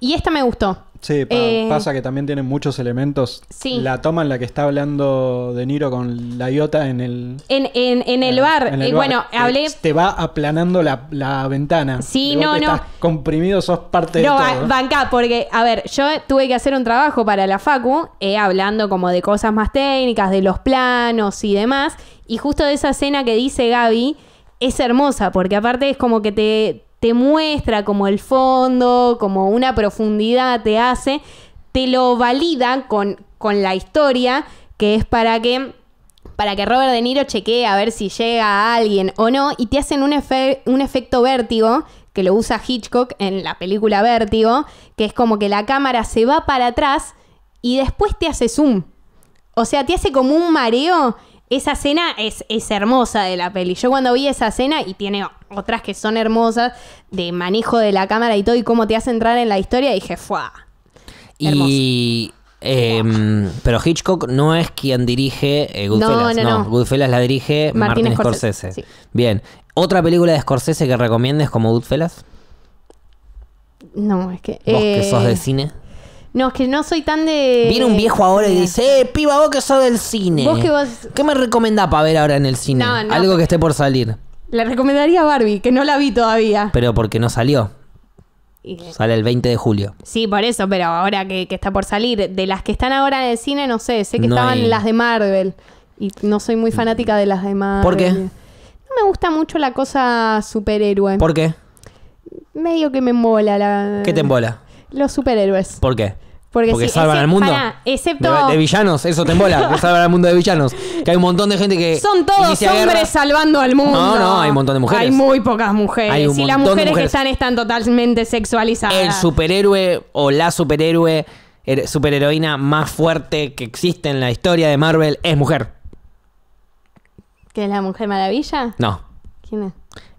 Y esta me gustó. Sí, pa- Eh, pasa que también tienen muchos elementos. Sí. La toma en la que está hablando De Niro con la iota en el... En, en, en el bar, en el eh, bar. bueno, hablé... Te va aplanando la, la ventana. Sí, no, no. Estás comprimido, sos parte No, de todo. banca, porque, a ver, yo tuve que hacer un trabajo para la Facu, eh, hablando como de cosas más técnicas, de los planos y demás. Y justo de esa escena que dice Gaby, es hermosa, porque aparte es como que te, te muestra como el fondo, como una profundidad te hace, te lo valida con, con la historia, que es para que para que Robert De Niro chequee a ver si llega a alguien o no, y te hacen un, efe- un efecto vértigo, que lo usa Hitchcock en la película Vértigo, que es como que la cámara se va para atrás y después te hace zoom. O sea, te hace como un mareo. Esa escena es, es hermosa de la peli. Yo cuando vi esa escena, y tiene otras que son hermosas, de manejo de la cámara y todo, y cómo te hace entrar en la historia, dije, ¡fuah! Y. em, pero Hitchcock no es quien dirige eh, Goodfellas. No, no, no. Goodfellas la dirige Martin, Martin Scorsese. Scorsese, sí. Bien. ¿Otra película de Scorsese que recomiendes como Goodfellas? No, es que... Vos que eh, sos de cine. No, es que no soy tan de... Viene un viejo ahora y dice, eh, piba, vos que sos del cine. Vos que vos- ¿Qué me recomendás para ver ahora en el cine? No, no. Algo que esté por salir. Le recomendaría Barbie, que no la vi todavía. Pero porque no salió. Sale el 20 de julio. Sí, por eso, pero ahora que, que está por salir. De las que están ahora en el cine, no sé. Sé que No estaban hay- las de Marvel. Y no soy muy fanática de las de Marvel. ¿Por qué? No me gusta mucho la cosa superhéroe. ¿Por qué? Medio que me embola la... ¿Qué te embola? Los superhéroes. ¿Por qué? Porque, Porque sí, salvan al mundo. pará, excepto... De, de villanos, eso te embola. que salvan al mundo de villanos. Que hay un montón de gente que. Son todos hombres guerra. salvando al mundo. No, no, hay un montón de mujeres. Hay muy pocas mujeres. Hay un y las mujeres, que están están totalmente sexualizadas. El superhéroe o la superhéroe, her- superheroína más fuerte que existe en la historia de Marvel es mujer. ¿Que es la Mujer Maravilla? No. ¿Quién es?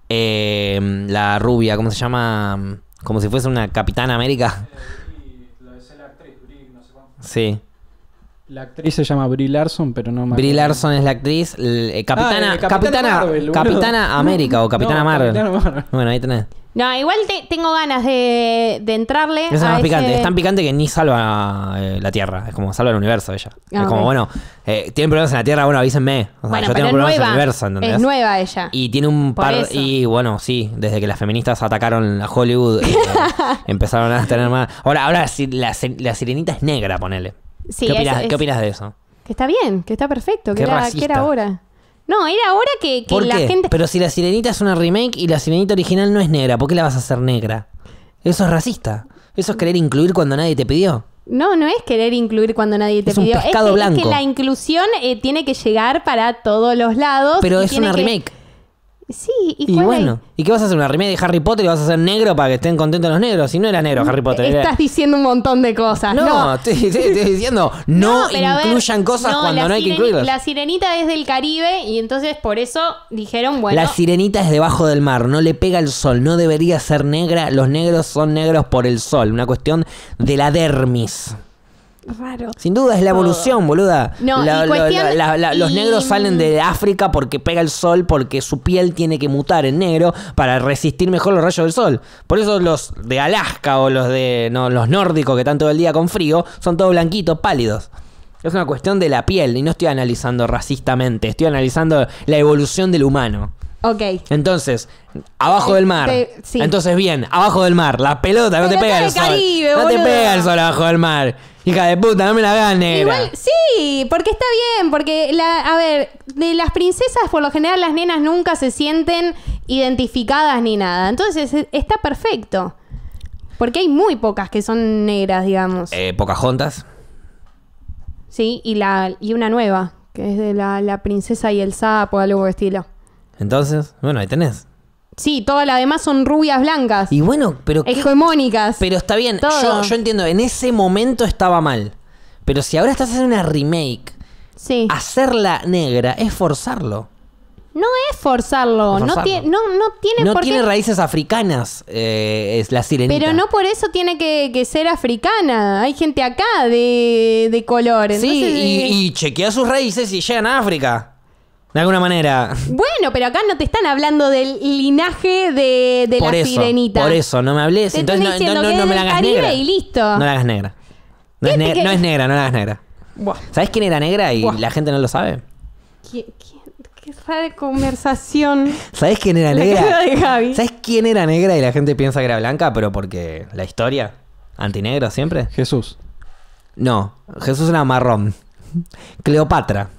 Eh, la rubia, ¿cómo se llama? Como si fuese una Capitana América. Sí. La actriz se llama Brie Larson, pero no me Brie. Larson es la actriz. l- eh, Capitana, Ah, eh, Capitana Capitana, Marvel, boludo. Capitana América o Capitana No, Marvel. Capitana Marvel. Bueno, ahí tenés. No, igual te- tengo ganas de, de entrarle. Es a más ese- picante. Es tan picante que ni salva eh, la Tierra. Es como salva el universo ella. Ah, es como, ok. bueno, eh, tienen problemas en la Tierra, bueno, avísenme. O sea, Bueno, yo tengo problemas en nueva. el universo, ¿entendés? Es nueva ella. Y tiene un Por par. eso. Y bueno, sí, desde que las feministas atacaron a Hollywood, eh, empezaron a tener más. Ahora, ahora la, la sirenita es negra, ponele. Sí, ¿Qué, opinas, es- ¿Qué opinas de eso? Que está bien, que está perfecto, que, Qué era, que era ahora. No, era ahora que, que ¿Por la qué? gente. Pero si la sirenita es una remake y la sirenita original no es negra, ¿por qué la vas a hacer negra? Eso es racista. Eso es querer incluir cuando nadie te pidió. No, no es querer incluir cuando nadie te Es un pidió. pescado es, que, es blanco. que la inclusión eh, tiene que llegar para todos los lados. Pero es tiene una que- remake. Sí, ¿y, bueno, ¿y qué vas a hacer? ¿Una remake de Harry Potter y vas a hacer negro para que estén contentos los negros? Si no era negro Harry Potter. era- Estás diciendo un montón de cosas. No, No, Estoy, estoy- estoy diciendo, no, ver, incluyan cosas no, cuando no hay que incluirlas. La sirenita es del Caribe y entonces por eso dijeron, bueno, La sirenita es debajo del mar, no le pega el sol, no debería ser negra. Los negros son negros por el sol, una cuestión de la dermis. Raro. Sin duda es la evolución, boluda. No, La- y la- cuestión- la- la- los negros salen de África porque pega el sol, porque su piel tiene que mutar en negro para resistir mejor los rayos del sol. Por eso los de Alaska o los de no, los nórdicos que están todo el día con frío son todos blanquitos, pálidos. Es una cuestión de la piel y no estoy analizando racistamente, estoy analizando la evolución del humano. Ok. Entonces, abajo del mar. Te- sí. Entonces, bien, abajo del mar. La pelota, no te pega el sol. Caribe, no te boludo. pega el sol abajo del mar. Hija de puta, no me la hagas negra. Igual, sí, porque está bien, porque, la, a ver, de las princesas, por lo general, las nenas nunca se sienten identificadas ni nada. Entonces, e- está perfecto. Porque hay muy pocas que son negras, digamos. Eh, Pocahontas. Sí, y, la, y una nueva, que es de la, la princesa y el sapo, algo por el estilo. Entonces, bueno, ahí tenés. Sí, todas las demás son rubias blancas. Y bueno, pero ¿qué? hegemónicas. Pero está bien, yo, yo entiendo, en ese momento estaba mal. Pero si ahora estás haciendo una remake, Sí. hacerla negra es forzarlo. No es forzarlo. Es No, tiene, no, no tiene No por tiene qué. raíces africanas, eh, es la sirenita. Pero no por eso tiene que, que ser africana. Hay gente acá de, de color. Sí, Entonces, y, eh, y chequea sus raíces y llegan a África. De alguna manera. Bueno, pero acá no te están hablando del linaje de, de por la eso, sirenita. por eso, no me hables. Te Entonces no, no, no, que no es me la hagas Caribe negra. y listo. No la hagas negra. No es, ¿Qué te ne- que- no es negra, no la hagas negra. Buah. ¿Sabes quién era negra y Buah. la gente no lo sabe? ¿Qui- quién- Qué rara conversación. ¿Sabes quién era negra? de Gaby. ¿Sabes quién era negra y la gente piensa que era blanca, pero porque la historia? ¿Antinegro siempre? Jesús. No, Jesús era marrón. Cleopatra.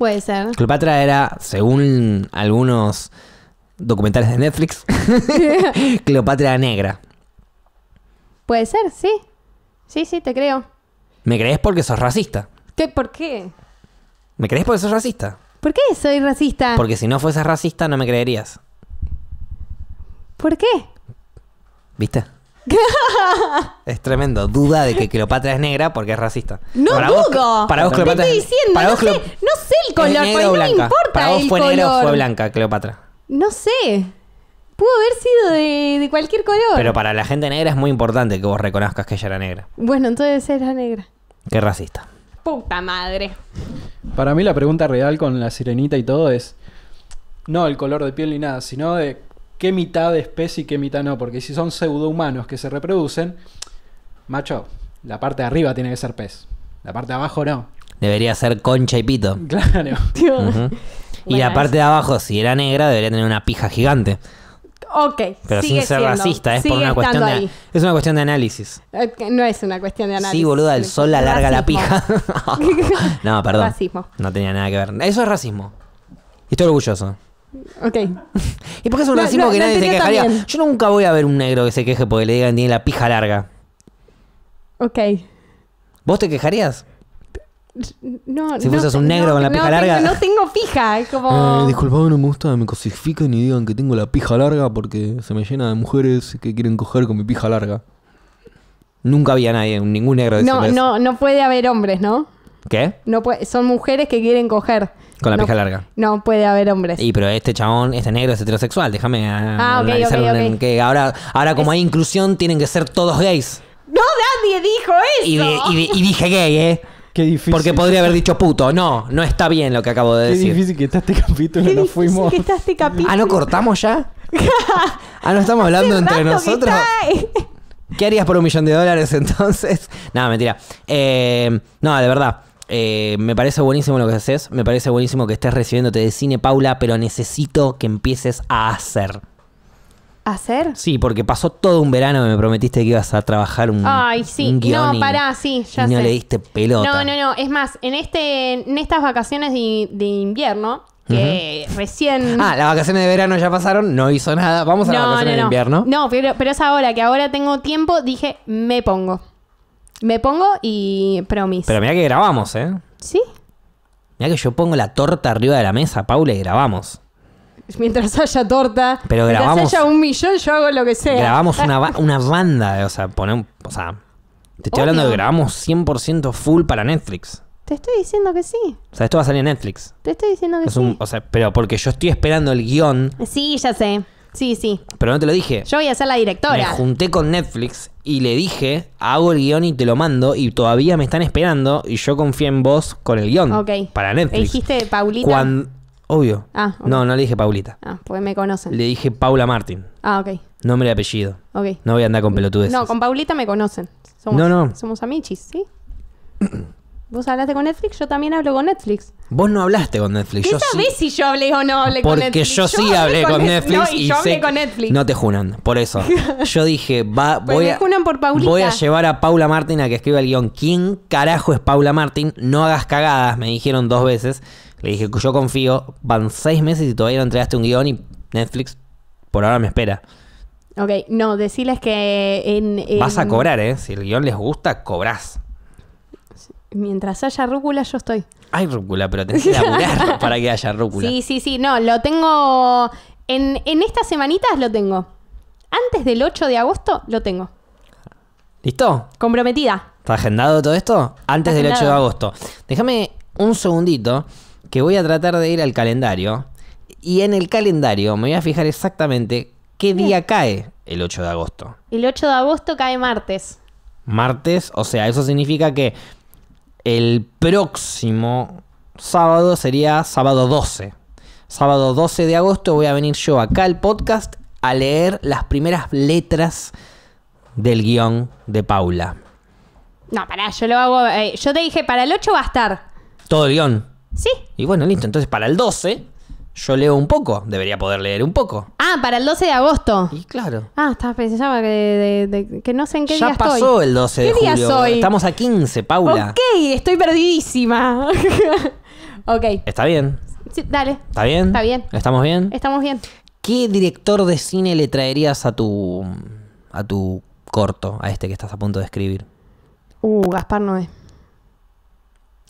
Puede ser. Cleopatra era, según algunos documentales de Netflix, Cleopatra negra. Puede ser, sí. Sí, sí, te creo. ¿Me crees porque sos racista? ¿Qué, ¿Por qué? ¿Me crees porque sos racista? ¿Por qué soy racista? Porque si no fueses racista no me creerías. ¿Por qué? ¿Viste? es tremendo. Duda de que Cleopatra es negra porque es racista. No vos- dudo. para vos Te Cleopatra estoy es- diciendo, para no, vos sé, no sé el ¿Es color, pues no me blanca? importa ¿Para vos el fue color. negra o fue blanca Cleopatra? No sé. Pudo haber sido de, de cualquier color. Pero para la gente negra es muy importante que vos reconozcas que ella era negra. Bueno, entonces era negra. Qué racista. Puta madre. Para mí la pregunta real con la sirenita y todo es no el color de piel ni nada, sino de qué mitad de especie y qué mitad no, porque si son pseudohumanos que se reproducen, macho, la parte de arriba tiene que ser pez, la parte de abajo no. Debería ser concha y pito. Claro. Ujú. Y Bueno, la parte de abajo, si era negra, debería tener una pija gigante. Ok. Pero sigue sin ser siendo- racista, es por una cuestión de, ahí. es una cuestión de análisis. Eh, No es una cuestión de análisis. Sí, boluda, el sol alarga la pija. no, perdón. Racismo. No tenía nada que ver. Eso es racismo. Y estoy orgulloso. Ok. ¿Y por qué es un No, racismo no, que nadie se quejaría? también. Yo nunca voy a ver un negro que se queje porque le digan tiene la pija larga. Ok. ¿Vos te quejarías? No, Si no fueses un negro no, con la no pija tengo- larga. No tengo pija, es como... disculpame, no me gusta que me cosifiquen y digan que tengo la pija larga porque se me llena de mujeres que quieren coger con mi pija larga. Nunca había nadie, ningún negro no, diciendo eso. no, no puede haber hombres, ¿no? ¿Qué? No puede, son mujeres que quieren coger. Con la No- pija larga. No puede haber hombres. Y pero este chabón, este negro es heterosexual, déjame a- Ah, ok, analizar ok, un- ok. que ahora, ahora como hay inclusión tienen que ser todos gays. No, nadie dijo eso. Y, de- y de- y dije gay, ¿eh? Qué difícil. Porque podría haber dicho puto. No, no está bien lo que acabo de Qué decir. difícil que está este capítulo, Qué nos difícil fuimos. que está este capítulo. Ah, ¿no cortamos ya? ah, ¿no estamos hablando entre nosotros? ¿Qué harías por un millón de dólares entonces? Nada, mentira. Eh, no, de verdad. Eh, me parece buenísimo lo que haces. Me parece buenísimo que estés recibiéndote de cine, Paula, pero necesito que empieces a hacer. ¿Hacer? Sí, porque pasó todo un verano que me prometiste que ibas a trabajar un, Ay, sí. un guion No, y- pará, sí, ya y no sé. le diste pelota. No, no, no. Es más, en este, en estas vacaciones de, de invierno, que recién. Ah, las vacaciones de verano ya pasaron, no hizo nada. Vamos a las vacaciones de invierno. No, pero, pero es ahora que ahora tengo tiempo, dije, me pongo. Me pongo y promis. Pero mira que grabamos, ¿eh? ¿Sí? Mira que yo pongo la torta arriba de la mesa, Paula, y grabamos. Mientras haya torta, Pero mientras grabamos- haya un millón, yo hago lo que sea. Grabamos una, ba- una banda, o sea, ponemos, o sea, te estoy hablando de Obvio. que grabamos 100% full para Netflix. Te estoy diciendo que sí. O sea, esto va a salir en Netflix. Te estoy diciendo que Es sí. un, o sea, pero porque yo estoy esperando el guion, Sí, ya sé. Sí, sí. pero no te lo dije. Yo voy a ser la Me directora. junté con Netflix y le dije, hago el guion y te lo mando y todavía me están esperando y yo confío en vos con el guion Ok. para Netflix. ¿Dijiste Paulita? Obvio. Ah, ok. No, no le dije Paulita. Ah, pues me conocen. Le dije Paula Martín. Ah, ok. Nombre y apellido. Ok. No voy a andar con pelotudeces. No, con Paulita me conocen. Somos, No, no. Somos amichis, ¿sí? ¿Vos hablaste con Netflix? Yo también hablo con Netflix. Vos no hablaste con Netflix. ¿Qué yo sí. sabés si yo hablé o no hablé con Porque Netflix? yo sí hablé con Net- Netflix No, y, yo hablé sé- con Netflix. No te junan, por eso. Yo dije, va, Pues voy, me a, junan por Paulita. voy a llevar a Paula Martín a que escriba el guion. ¿Quién carajo es Paula Martín? No hagas cagadas, me dijeron dos veces. Le dije, yo confío. Van seis meses y todavía no entregaste un guion y Netflix por ahora me espera. Ok, no, decirles que en, en- Vas a cobrar, ¿eh? Si el guion les gusta, cobrás. Mientras haya rúcula, yo estoy. Hay rúcula, pero tenés que laburar para que haya rúcula. Sí, sí, sí. No, lo tengo. En, en estas semanitas lo tengo. Antes del 8 de agosto lo tengo. ¿Listo? Comprometida. ¿Está agendado todo esto? Antes del 8 de agosto. Déjame un segundito que voy a tratar de ir al calendario. Y en el calendario me voy a fijar exactamente qué día cae el 8 de agosto. El 8 de agosto cae martes. Martes, o sea, eso significa que el próximo sábado sería sábado 12. Sábado 12 de agosto voy a venir yo acá al podcast a leer las primeras letras del guion de Paula. No, pará, yo lo hago. eh, yo te dije, para el 8 va a estar. Todo el guion. ¿Sí? Y bueno, listo. Entonces para el 12 yo leo un poco. Debería poder leer un poco. Ah, para el 12 de agosto. Y claro. Ah, estaba pensaba que, de- de- de- que no sé en qué ya día pasó estoy. el 12 de ¿Qué día julio. soy? Estamos a 15, Paula. Ok, estoy perdidísima. ok. Está bien. Sí, dale. ¿Está bien? Está bien. ¿Estamos bien? Estamos bien. ¿Qué director de cine le traerías a tu a tu corto, a este que estás a punto de escribir? Uh, Gaspar no es.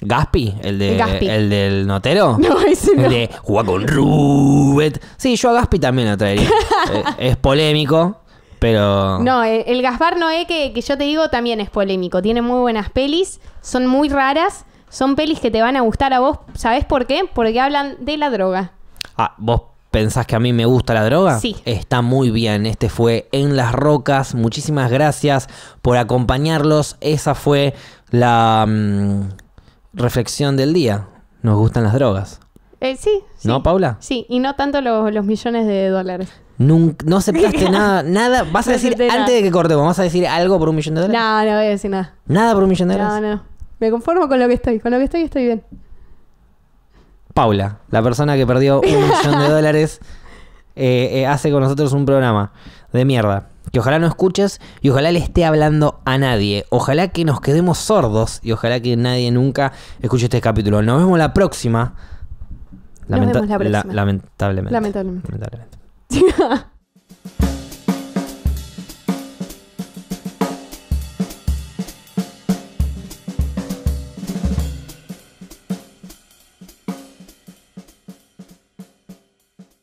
¿Gaspi? ¿El, de, Gaspi. ¿El del notero? No, ese no. El de jugar con Rubet. Sí, yo a Gaspi también lo traería. Eh, es polémico, pero. No, el, el Gaspar Noé que, que yo te digo también es polémico. Tiene muy buenas pelis, son muy raras, son pelis que te van a gustar a vos. ¿Sabés por qué? Porque hablan de la droga. Ah, ¿vos pensás que a mí me gusta la droga? Sí. Está muy bien. Este fue En las Rocas. Muchísimas gracias por acompañarlos. Esa fue la mm, reflexión del día. Nos gustan las drogas. Eh, sí, sí. ¿No, Paula? Sí, y no tanto los, los millones de dólares. Nun- no aceptaste nada, nada. Vas a No decir, nada. antes de que cortemos, ¿vas a decir algo por un millón de dólares? No, no voy a decir nada. Nada por un millón de No, dólares. no. Me conformo con lo que estoy. Con lo que estoy estoy bien. Paula, la persona que perdió un millón de dólares, eh, eh, hace con nosotros un programa de mierda. Que ojalá no escuches y ojalá le esté hablando a nadie. Ojalá que nos quedemos sordos y ojalá que nadie nunca escuche este capítulo. Nos vemos la próxima. Nos vemos la próxima. lamentablemente. Lamentablemente. Lamentablemente.